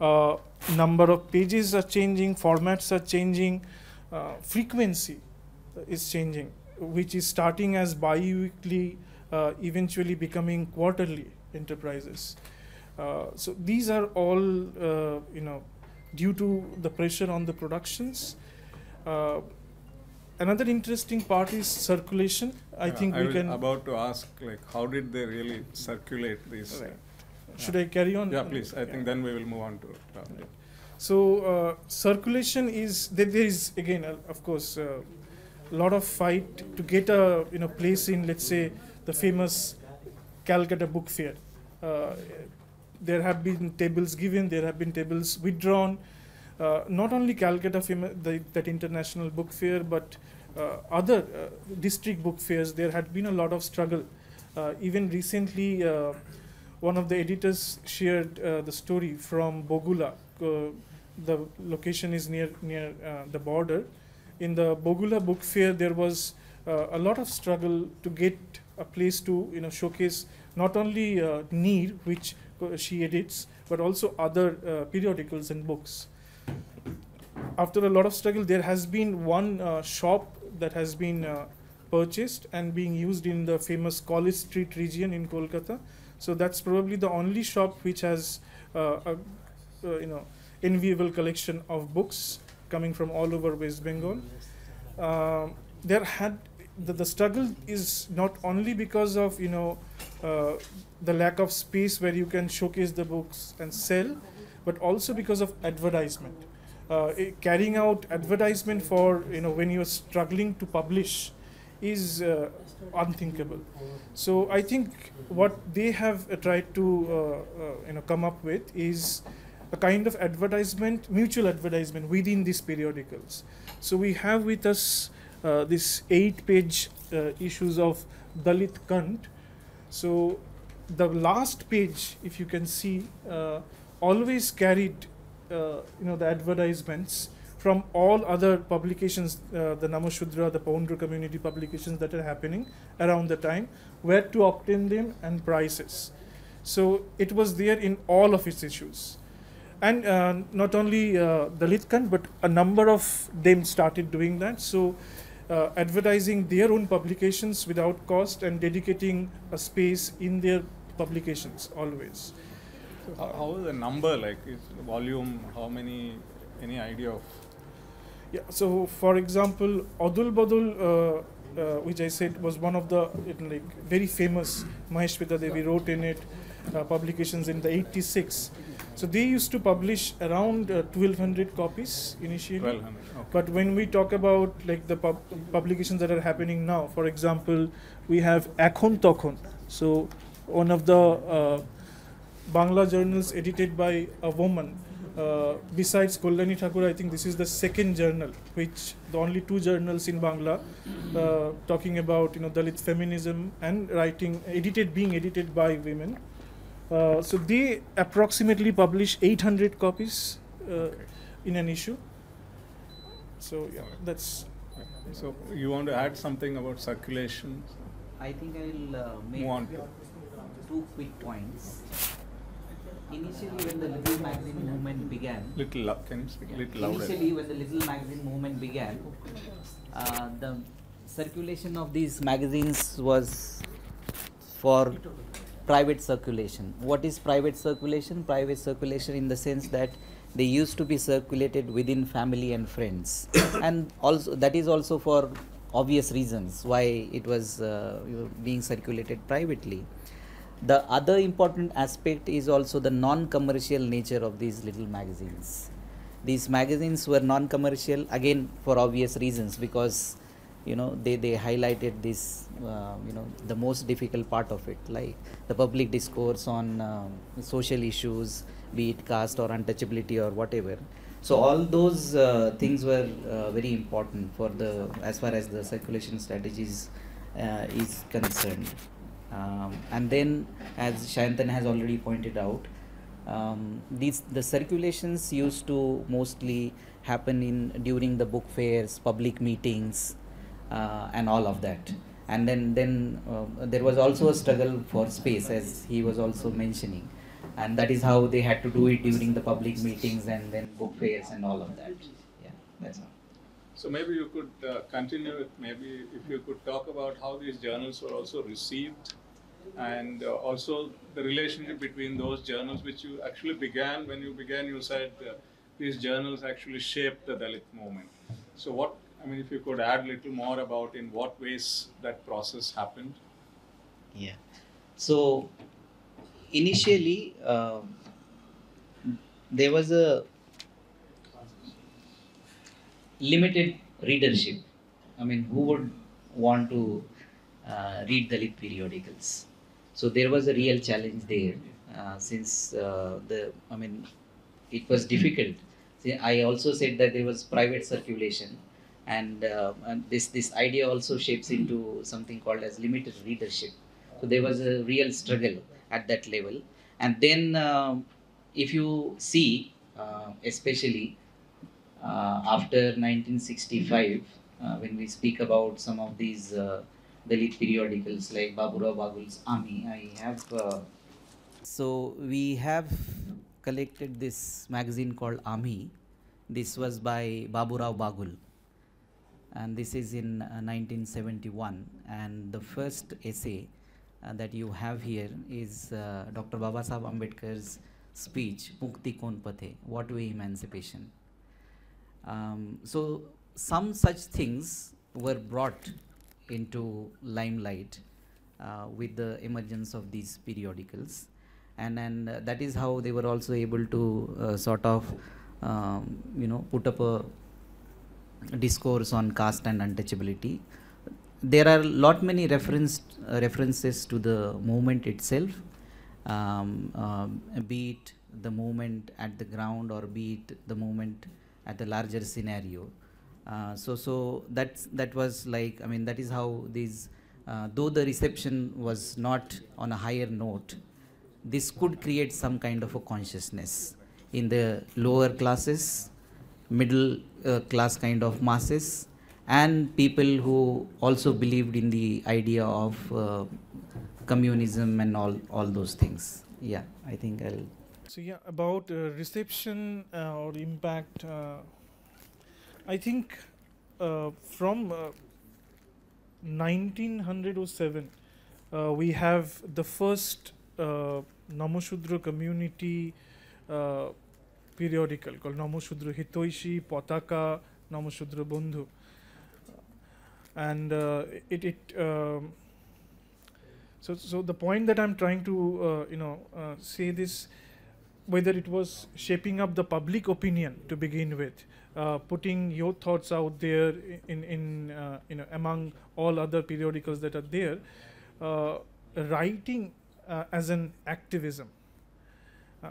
Uh, number of pages are changing, formats are changing, uh, frequency is changing, which is starting as bi-weekly, uh, eventually becoming quarterly enterprises. Uh, so these are all, uh, you know, due to the pressure on the productions. Uh, another interesting part is circulation. I Uh, think I we can. about to ask, like, how did they really circulate these? Right. Should I carry on? Yeah, please. I think then we will move on to. Right. So uh, circulation is there, there is again uh, of course lot of fight to get a you know place in let's say the famous Calcutta Book Fair. Uh, there have been tables given, there have been tables withdrawn. Uh, not only Calcutta the, that international book fair, but uh, other uh, district book fairs. There had been a lot of struggle. Uh, even recently, uh, one of the editors shared the story from Bogula. The location is near near the border. In the Bogula book fair, there was uh, a lot of struggle to get a place to you know showcase not only uh, Neer, which she edits, but also other uh, periodicals and books. After a lot of struggle, there has been one uh, shop that has been uh, purchased and being used in the famous College Street region in Kolkata. So that's probably the only shop which has uh, a uh, you know enviable collection of books coming from all over West Bengal. Um, there had the, the struggle is not only because of you know uh, the lack of space where you can showcase the books and sell, but also because of advertisement. Uh, i- carrying out advertisement for you know when you're struggling to publish is uh, unthinkable. So I think what they have uh, tried to uh, uh, you know come up with is a kind of advertisement, mutual advertisement within these periodicals. So we have with us uh, this eight-page uh, issues of Dalit Kant. So the last page, if you can see, uh, always carried uh, you know the advertisements from all other publications, uh, the Namashudra, the Poundra community publications that are happening around the time, where to obtain them and prices. So it was there in all of its issues. And uh, not only uh, but a number of them started doing that. So uh, advertising their own publications without cost and dedicating a space in their publications always. How, how is the number like? Is volume? How many? Any idea of? Yeah, so for example, Adul Badul, uh, uh, which I said was one of the it, like very famous Mahasweta Devi wrote in it uh, publications in the 86. So they used to publish around uh, 1200 copies initially. Twelve hundred. Okay. But when we talk about like the pub- publications that are happening now, for example, we have Ekhon Tokhon. So one of the uh, Bangla journals edited by a woman. Uh, besides Kalyani Thakur, I think this is the second journal, which the only two journals in Bangla uh, talking about you know Dalit feminism and writing edited being edited by women. Uh, so they approximately publish 800 copies uh, in an issue So yeah, that's So you want to add something about circulation? I think I'll uh, make Move on to two quick points. Initially, when the Little Magazine movement began, little. lou- Can you speak a little louder? Initially, when the Little Magazine movement began, uh, the circulation of these magazines was for private circulation. What is private circulation? Private circulation in the sense that they used to be circulated within family and friends, and also that is also for obvious reasons why it was uh, being circulated privately. The other important aspect is also the non-commercial nature of these little magazines. These magazines were non-commercial again for obvious reasons because you know they, they highlighted this uh, you know the most difficult part of it like the public discourse on uh, social issues be it caste or untouchability or whatever. So all those uh, things were uh, very important for the as far as the circulation strategies uh, is concerned. Um, and then as Sayantan has already pointed out um, these the circulations used to mostly happen in during the book fairs public meetings and all of that. And then then uh, there was also a struggle for space as he was also mentioning. And that is how they had to do it during the public meetings and then book fairs and all of that. Yeah that's all. So maybe you could uh, continue with maybe if you could talk about how these journals were also received and uh, also the relationship between those journals which you actually began. When you began you said uh, these journals actually shaped the Dalit movement. So what I mean if you could add a little more about in what ways that process happened. Yeah. So initially, um, there was a limited readership. I mean, who would want to uh, read Dalit periodicals? So there was a real challenge there, uh, since uh, the I mean, it was difficult. See, I also said that there was private circulation, and, uh, and this this idea also shapes into something called as limited readership. So there was a real struggle at that level, and then um if you see, uh, especially uh, after 1965, uh, when we speak about some of these uh, Dalit periodicals like Baburao Bagul's Army, I have. Uh, so we have collected this magazine called Ami. This was by Baburao Bagul, and this is in uh, 1971. And the first essay uh, that you have here is uh, Dr. Babasaheb Ambedkar's speech, Mukti Kon Pathe, What Way Emancipation. Um, so some such things were brought into limelight uh, with the emergence of these periodicals, and and uh, that is how they were also able to uh, sort of um, you know put up a discourse on caste and untouchability. There are a lot many referenced uh, references to the movement itself, um, um, be it the movement at the ground or be it the movement at the larger scenario. Uh, so so that's that was like I mean that is how these uh, though the reception was not on a higher note, this could create some kind of a consciousness in the lower classes, middle uh, class kind of masses, and people who also believed in the idea of uh, communism and all all those things. Yeah, I think I'll. So yeah, about uh, reception uh, or impact, uh, I think uh, from uh, 1907 uh, we have the first Namoshudra community periodical called Namoshudra Hitoishi, Potaka, Namoshudra Bondhu, and uh, it it. Um, so, so the point that I'm trying to, uh, you know, uh, say this, whether it was shaping up the public opinion to begin with, uh, putting your thoughts out there in, in, you know, among all other periodicals that are there, writing as an activism.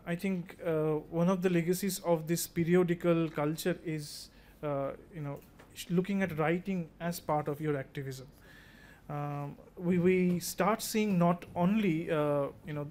I think uh, one of the legacies of this periodical culture is, uh, you know, looking at writing as part of your activism. Um, we, we start seeing not only uh, you know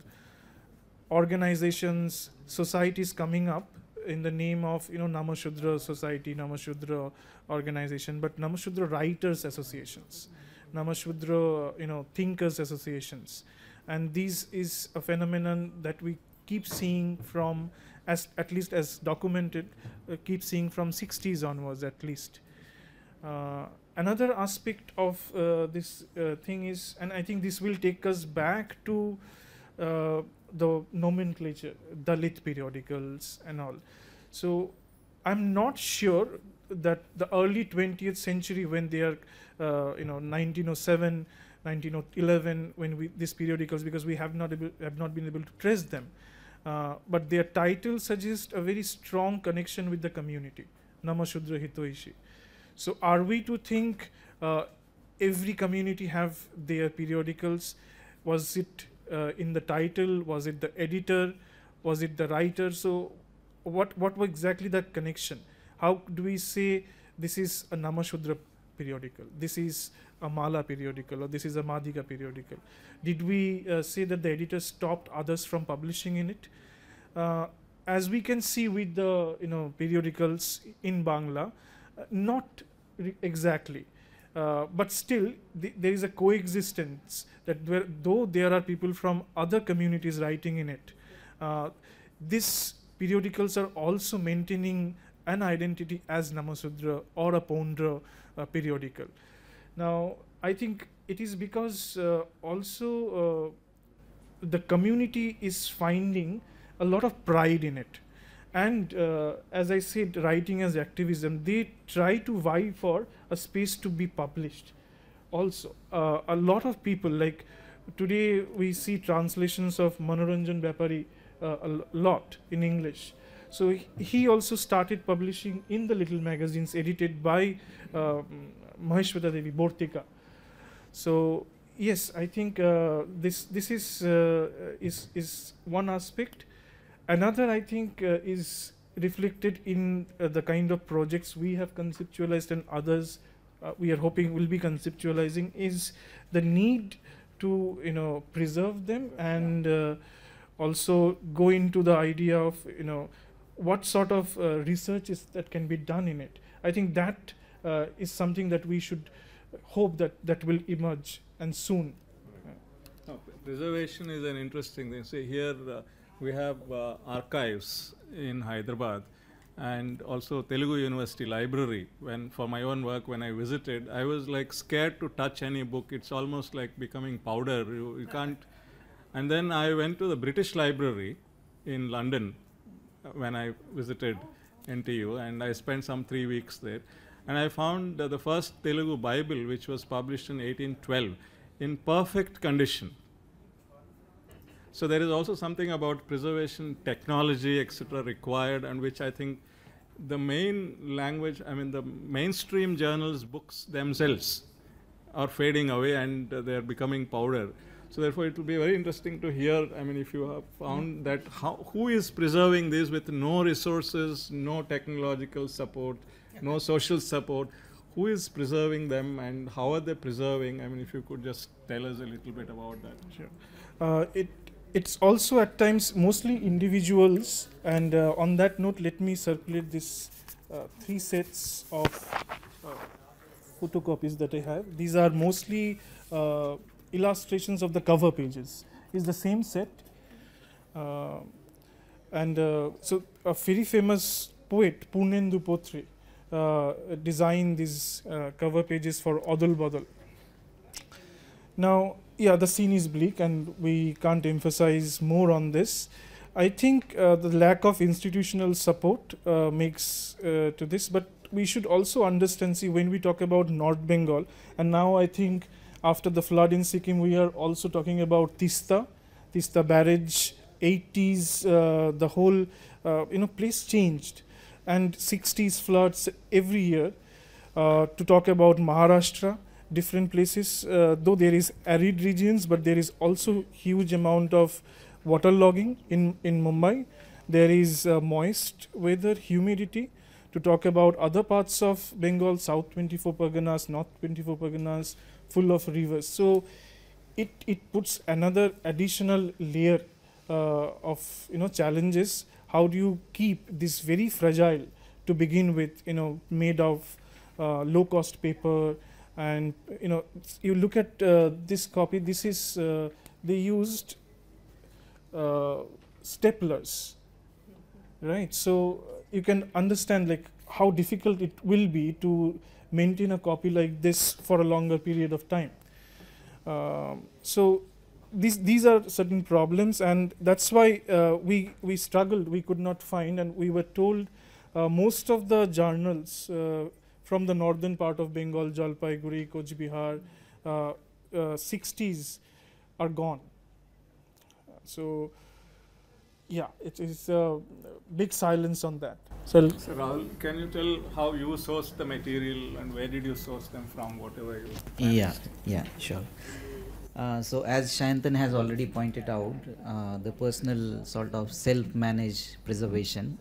organizations societies coming up in the name of you know Namashudra Society, Namashudra organization, but Namashudra Writers Associations, Namashudra you know Thinkers Associations, and this is a phenomenon that we keep seeing from as at least as documented, uh, keep seeing from 60s onwards at least. Uh, another aspect of uh, this uh, thing is, and I think this will take us back to uh, the nomenclature, Dalit periodicals and all. So I'm not sure that the early 20th century, when they are, uh, you know, 1907, 1911, when we these periodicals, because we have not able, have not been able to trace them, uh, but their title suggests a very strong connection with the community, Namashudra Hitoishi. So are we to think uh, every community have their periodicals? Was it uh, in the title? Was it the editor? Was it the writer? So what what was exactly the connection? How do we say this is a Namashudra periodical? This is a Mala periodical, or this is a Madiga periodical? Did we uh, say that the editor stopped others from publishing in it? Uh, as we can see with the you know periodicals in Bangla, uh, not exactly. Uh, but still, th- there is a coexistence that where, though there are people from other communities writing in it, uh, these periodicals are also maintaining an identity as Namasudra or a Pondra uh, periodical. Now, I think it is because uh, also uh, the community is finding a lot of pride in it. And uh, as i said writing as activism they try to vie for a space to be published also. Uh, a lot of people like today we see translations of manoranjan Byapari uh, a lot in english. So he- also started publishing in the little magazines edited by uh, mahasweta devi bartika. So yes i think uh, this this is uh, is is one aspect. Another i think uh, is reflected in uh, the kind of projects we have conceptualized and others uh, we are hoping will be conceptualizing is the need to you know preserve them and uh, also go into the idea of you know what sort of uh, research is that can be done in it. I think that uh, is something that we should hope that that will emerge and soon preservation is an interesting thing. See, here uh, we have uh, archives in Hyderabad and also Telugu University Library. When for my own work, when I visited, I was like scared to touch any book. It's almost like becoming powder. You, you can't. And then I went to the British Library in London uh, when I visited NTU, and I spent some three weeks there. And I found uh, the first Telugu Bible, which was published in 1812, in perfect condition. So there is also something about preservation technology, etc., required, and which I think the main language, I mean, the mainstream journals, books themselves are fading away and uh, they are becoming powder. So therefore, it will be very interesting to hear. I mean, if you have found that how, who is preserving this with no resources, no technological support, no social support, who is preserving them and how are they preserving? I mean, if you could just tell us a little bit about that. Sure. Uh, it it's also at times mostly individuals, and uh, on that note, let me circulate this uh, three sets of uh, photocopies that I have. These are mostly uh, illustrations of the cover pages. Is the same set, uh, and so a very famous poet Purnendu Pattrea uh, designed these uh, cover pages for Odol Bodol. Now, yeah, the scene is bleak, and we can't emphasize more on this. I think uh, the lack of institutional support uh, makes uh, to this, but we should also understand. See, when we talk about North Bengal, and now I think after the flood in Sikkim, we are also talking about Tista, Tista barrage, 80s, uh, the whole you know place changed, and 60s floods every year. Uh, to talk about Maharashtra, different places uh, though there is arid regions but there is also huge amount of waterlogging in in mumbai there is uh, moist weather humidity to talk about other parts of bengal south 24 parganas north 24 parganas full of rivers so it it puts another additional layer uh, of you know challenges how do you keep this very fragile to begin with, you know, made of uh, low cost paper and you know you look at uh, this copy this is uh, they used uh, staplers right? So you can understand like how difficult it will be to maintain a copy like this for a longer period of time. Um, so these these are certain problems and that's why uh, we we struggled we could not find and we were told uh, most of the journals uh, from the northern part of bengal jalpaiguri Cooch Behar, uh, uh, 60s are gone so yeah it is a big silence on that so So Rahul, can you tell how you sourced the material and where did you source them from, whatever you? Yeah, yeah, sure. Uh, so as Sayantan has already pointed out, uh, the personal sort of self-managed preservation.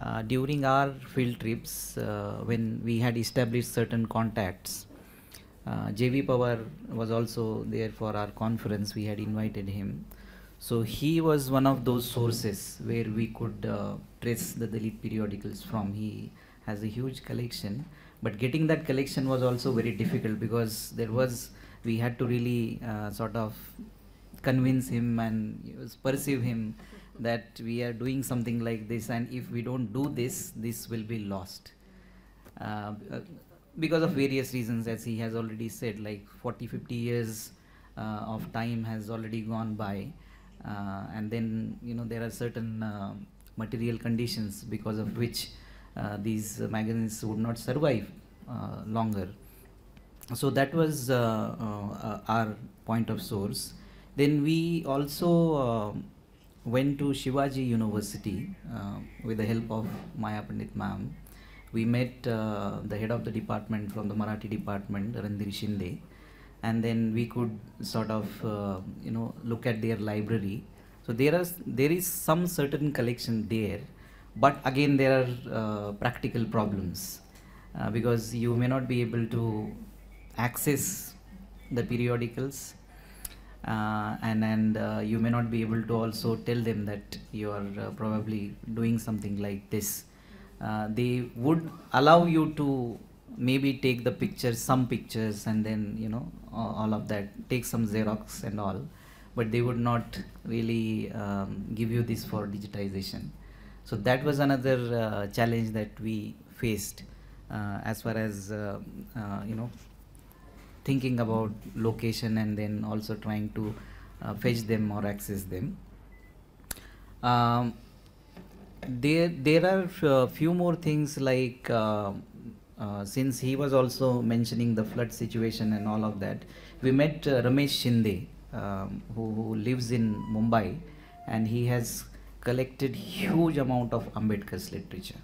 Uh, during our field trips, uh, when we had established certain contacts, uh, JV Pawar was also there for our conference. We had invited him. So he was one of those sources where we could trace the Dalit periodicals from. He has a huge collection, but getting that collection was also very difficult because there was we had to really uh, sort of convince him and perceive him that we are doing something like this, and if we don't do this, this will be lost. Uh, because of various reasons, as he has already said, like 40 50 years uh, of time has already gone by uh, and then you know there are certain uh, material conditions because of which uh, these magazines would not survive uh, longer so that was uh, uh, our point of source. Then we also uh, went to shivaji university uh, with the help of maya pandit ma'am. We met the head of the department from the marathi department randhir shinde. And then we could sort of uh, you know look at their library. So there is there is some certain collection there but again there are uh, practical problems uh, because you may not be able to access the periodicals uh, and and uh, you may not be able to also tell them that you are uh, probably doing something like this. Uh, they would allow you to maybe take the pictures some pictures and then you know all of that take some xerox and all but they would not really um, give you this for digitization. So that was another uh, challenge that we faced uh, as far as you know thinking about location and then also trying to uh, fetch them or access them. Um, there there are a few more things like uh, uh, since he was also mentioning the flood situation and all of that we met uh, ramesh shinde um, who, who lives in mumbai and he has collected huge amount of ambedkar's literature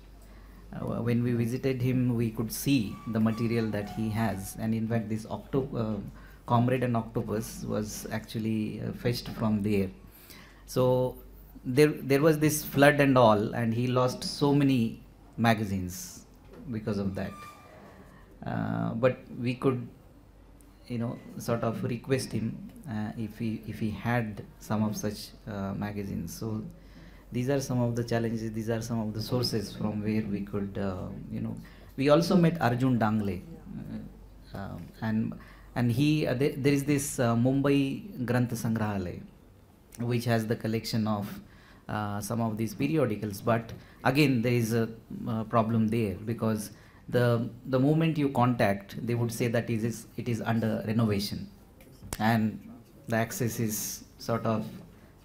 uh, when we visited him we could see the material that he has. And in fact this octo- uh, comrade and octopus was actually uh, fetched from there. So there there was this flood and all and he lost so many magazines because of that. Uh, but we could you know sort of request him uh, if he if he had some of such uh, magazines. So these are some of the challenges these are some of the sources from where we could uh, you know we also met arjun dangle. Uh, um, and and he uh, there, there is this uh, mumbai granth sangrahalaya which has the collection of uh, some of these periodicals. But again there is a uh, problem there because the the moment you contact they would say that it is it is under renovation. And the access is sort of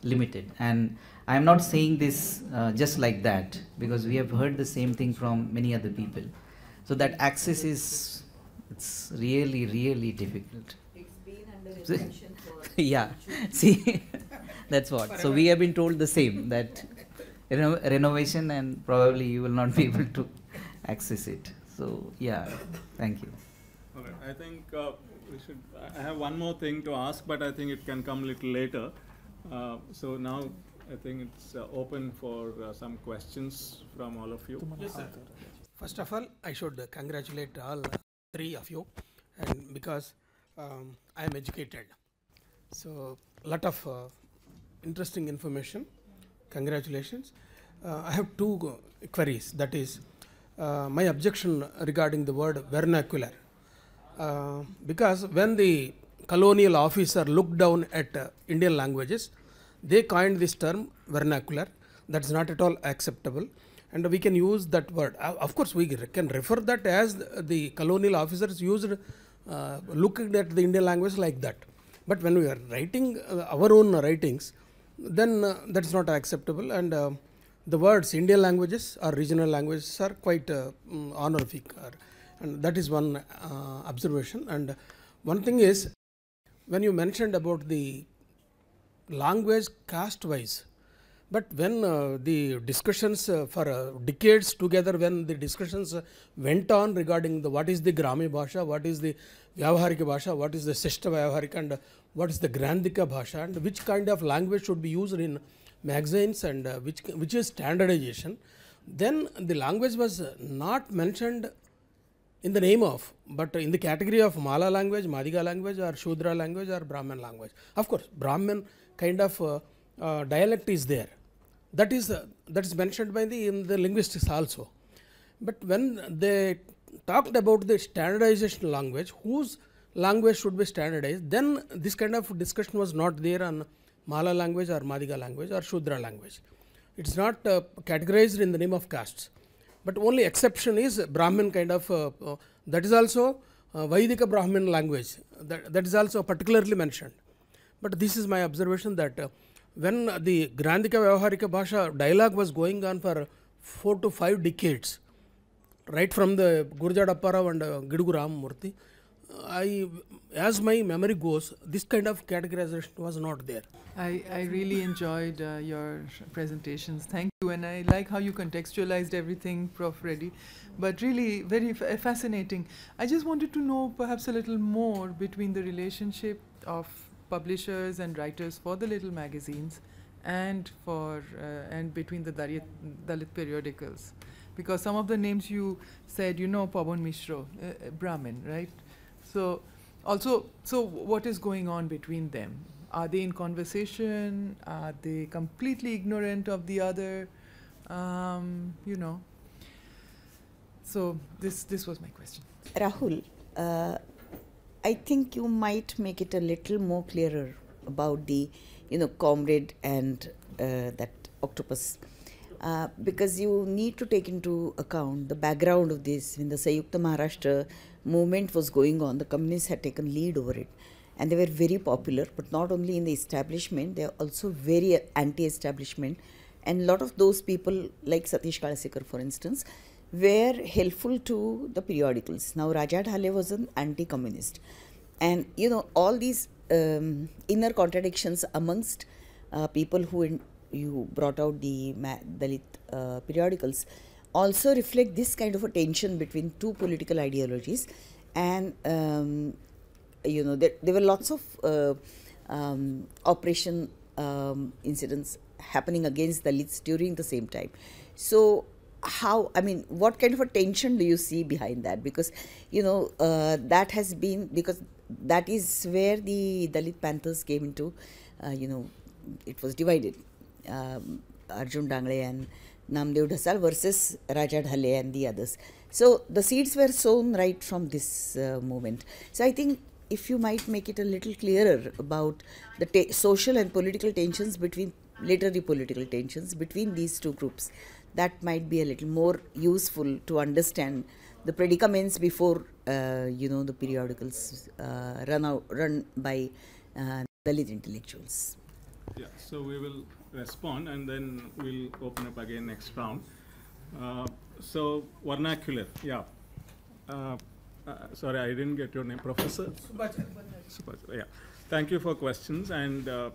limited. And i am not saying this uh, just like that because we have heard the same thing from many other people. So that access is it's really really difficult. It's been under So- for. yeah. see that's what. So we have been told the same that reno- renovation and probably you will not be able to access it. So yeah thank you. All right, I think uh, we should, I have one more thing to ask, but I think it can come a little later. Uh, So now I think it's uh, open for uh, some questions from all of you. Yes, sir. First of all, I should uh, congratulate all three of you, and because um, I am educated, so a lot of uh, interesting information. Congratulations. uh, I have two queries. That is, uh, my objection regarding the word vernacular. Uh, because when the colonial officer looked down at uh, Indian languages, they coined this term vernacular. That's not at all acceptable. And we can use that word. Uh, of course, we can refer that as the, colonial officers used uh, looking at the Indian language like that. But when we are writing uh, our own writings, then uh, that's not acceptable. And uh, the words Indian languages or regional languages are quite uh, mm, honorific. Or, and that is one observation. And one thing is, when you mentioned about the language caste wise, but when uh, the discussions uh, for uh, decades together, when the discussions uh, went on regarding the what is the Grami Bhasha, what is the Vyavaharika Bhasha, what is the Sishta Vyavaharika, and uh, what is the Grandhika Bhasha, and which kind of language should be used in magazines, and uh, which which is standardization, then the language was not mentioned in the name of, but in the category of Mala language, Madiga language, or Shudra language, or Brahmin language. Of course, Brahmin kind of uh, uh, dialect is there. That is uh, that is mentioned by the in the linguistics also. But when they talked about the standardization language, whose language should be standardized, then this kind of discussion was not there on Mala language or Madiga language or Shudra language. It's not uh, categorized in the name of castes but only exception is Brahmin kind of uh, uh, that is also Vaidika Brahmin language that, that is also particularly mentioned. But this is my observation that uh, when the Grandhika Vyavaharika Bhasha dialogue was going on for four to five decades, right from the Gurajada Apparao and uh, Gidugu Ramamurthy, I, as my memory goes, this kind of categorization was not there. I, really enjoyed uh, your presentations. Thank you. And I like how you contextualized everything, Prof. Reddy. But really, very fascinating. I just wanted to know perhaps a little more between the relationship of publishers and writers for the little magazines and for uh, and between the Dalit, Dalit periodicals. Because some of the names you said, you know, Pawan Mishro, uh, uh, Brahmin, right? So, also, so what is going on between them? Are they in conversation? Are they completely ignorant of the other? Um, you know. So this this was my question. Rahul, uh, I think you might make it a little more clearer about the, you know, comrade and uh, that octopus. Uh, because you need to take into account the background of this. When the Samyukta Maharashtra movement was going on, the communists had taken lead over it. And they were very popular, but not only in the establishment, they are also very anti establishment. And a lot of those people, like Satish Kalsekar, for instance, were helpful to the periodicals. Now, Raja Dhale was an anti communist. And, you know, all these um, inner contradictions amongst uh, people who in, you brought out the Dalit uh, periodicals also reflect this kind of a tension between two political ideologies. And, um, you know, there, there were lots of uh, um, operation um, incidents happening against Dalits during the same time. So, how i mean what kind of a tension do you see behind that? Because you know uh, that has been because that is where the dalit panthers came into uh, you know it was divided. Um, arjun dangle and namdev dhasal versus raja dhale and the others. So the seeds were sown right from this uh, moment. So i think if you might make it a little clearer about the social and political tensions between literary political tensions between these two groups that might be a little more useful to understand the predicaments before uh, you know the periodicals uh, run out run by uh, Dalit intellectuals. Yeah, so we will respond and then we'll open up again next round. Uh, so vernacular, yeah. Uh, uh, sorry, I didn't get your name, Professor. Subhajit, Yeah. Thank you for questions and uh,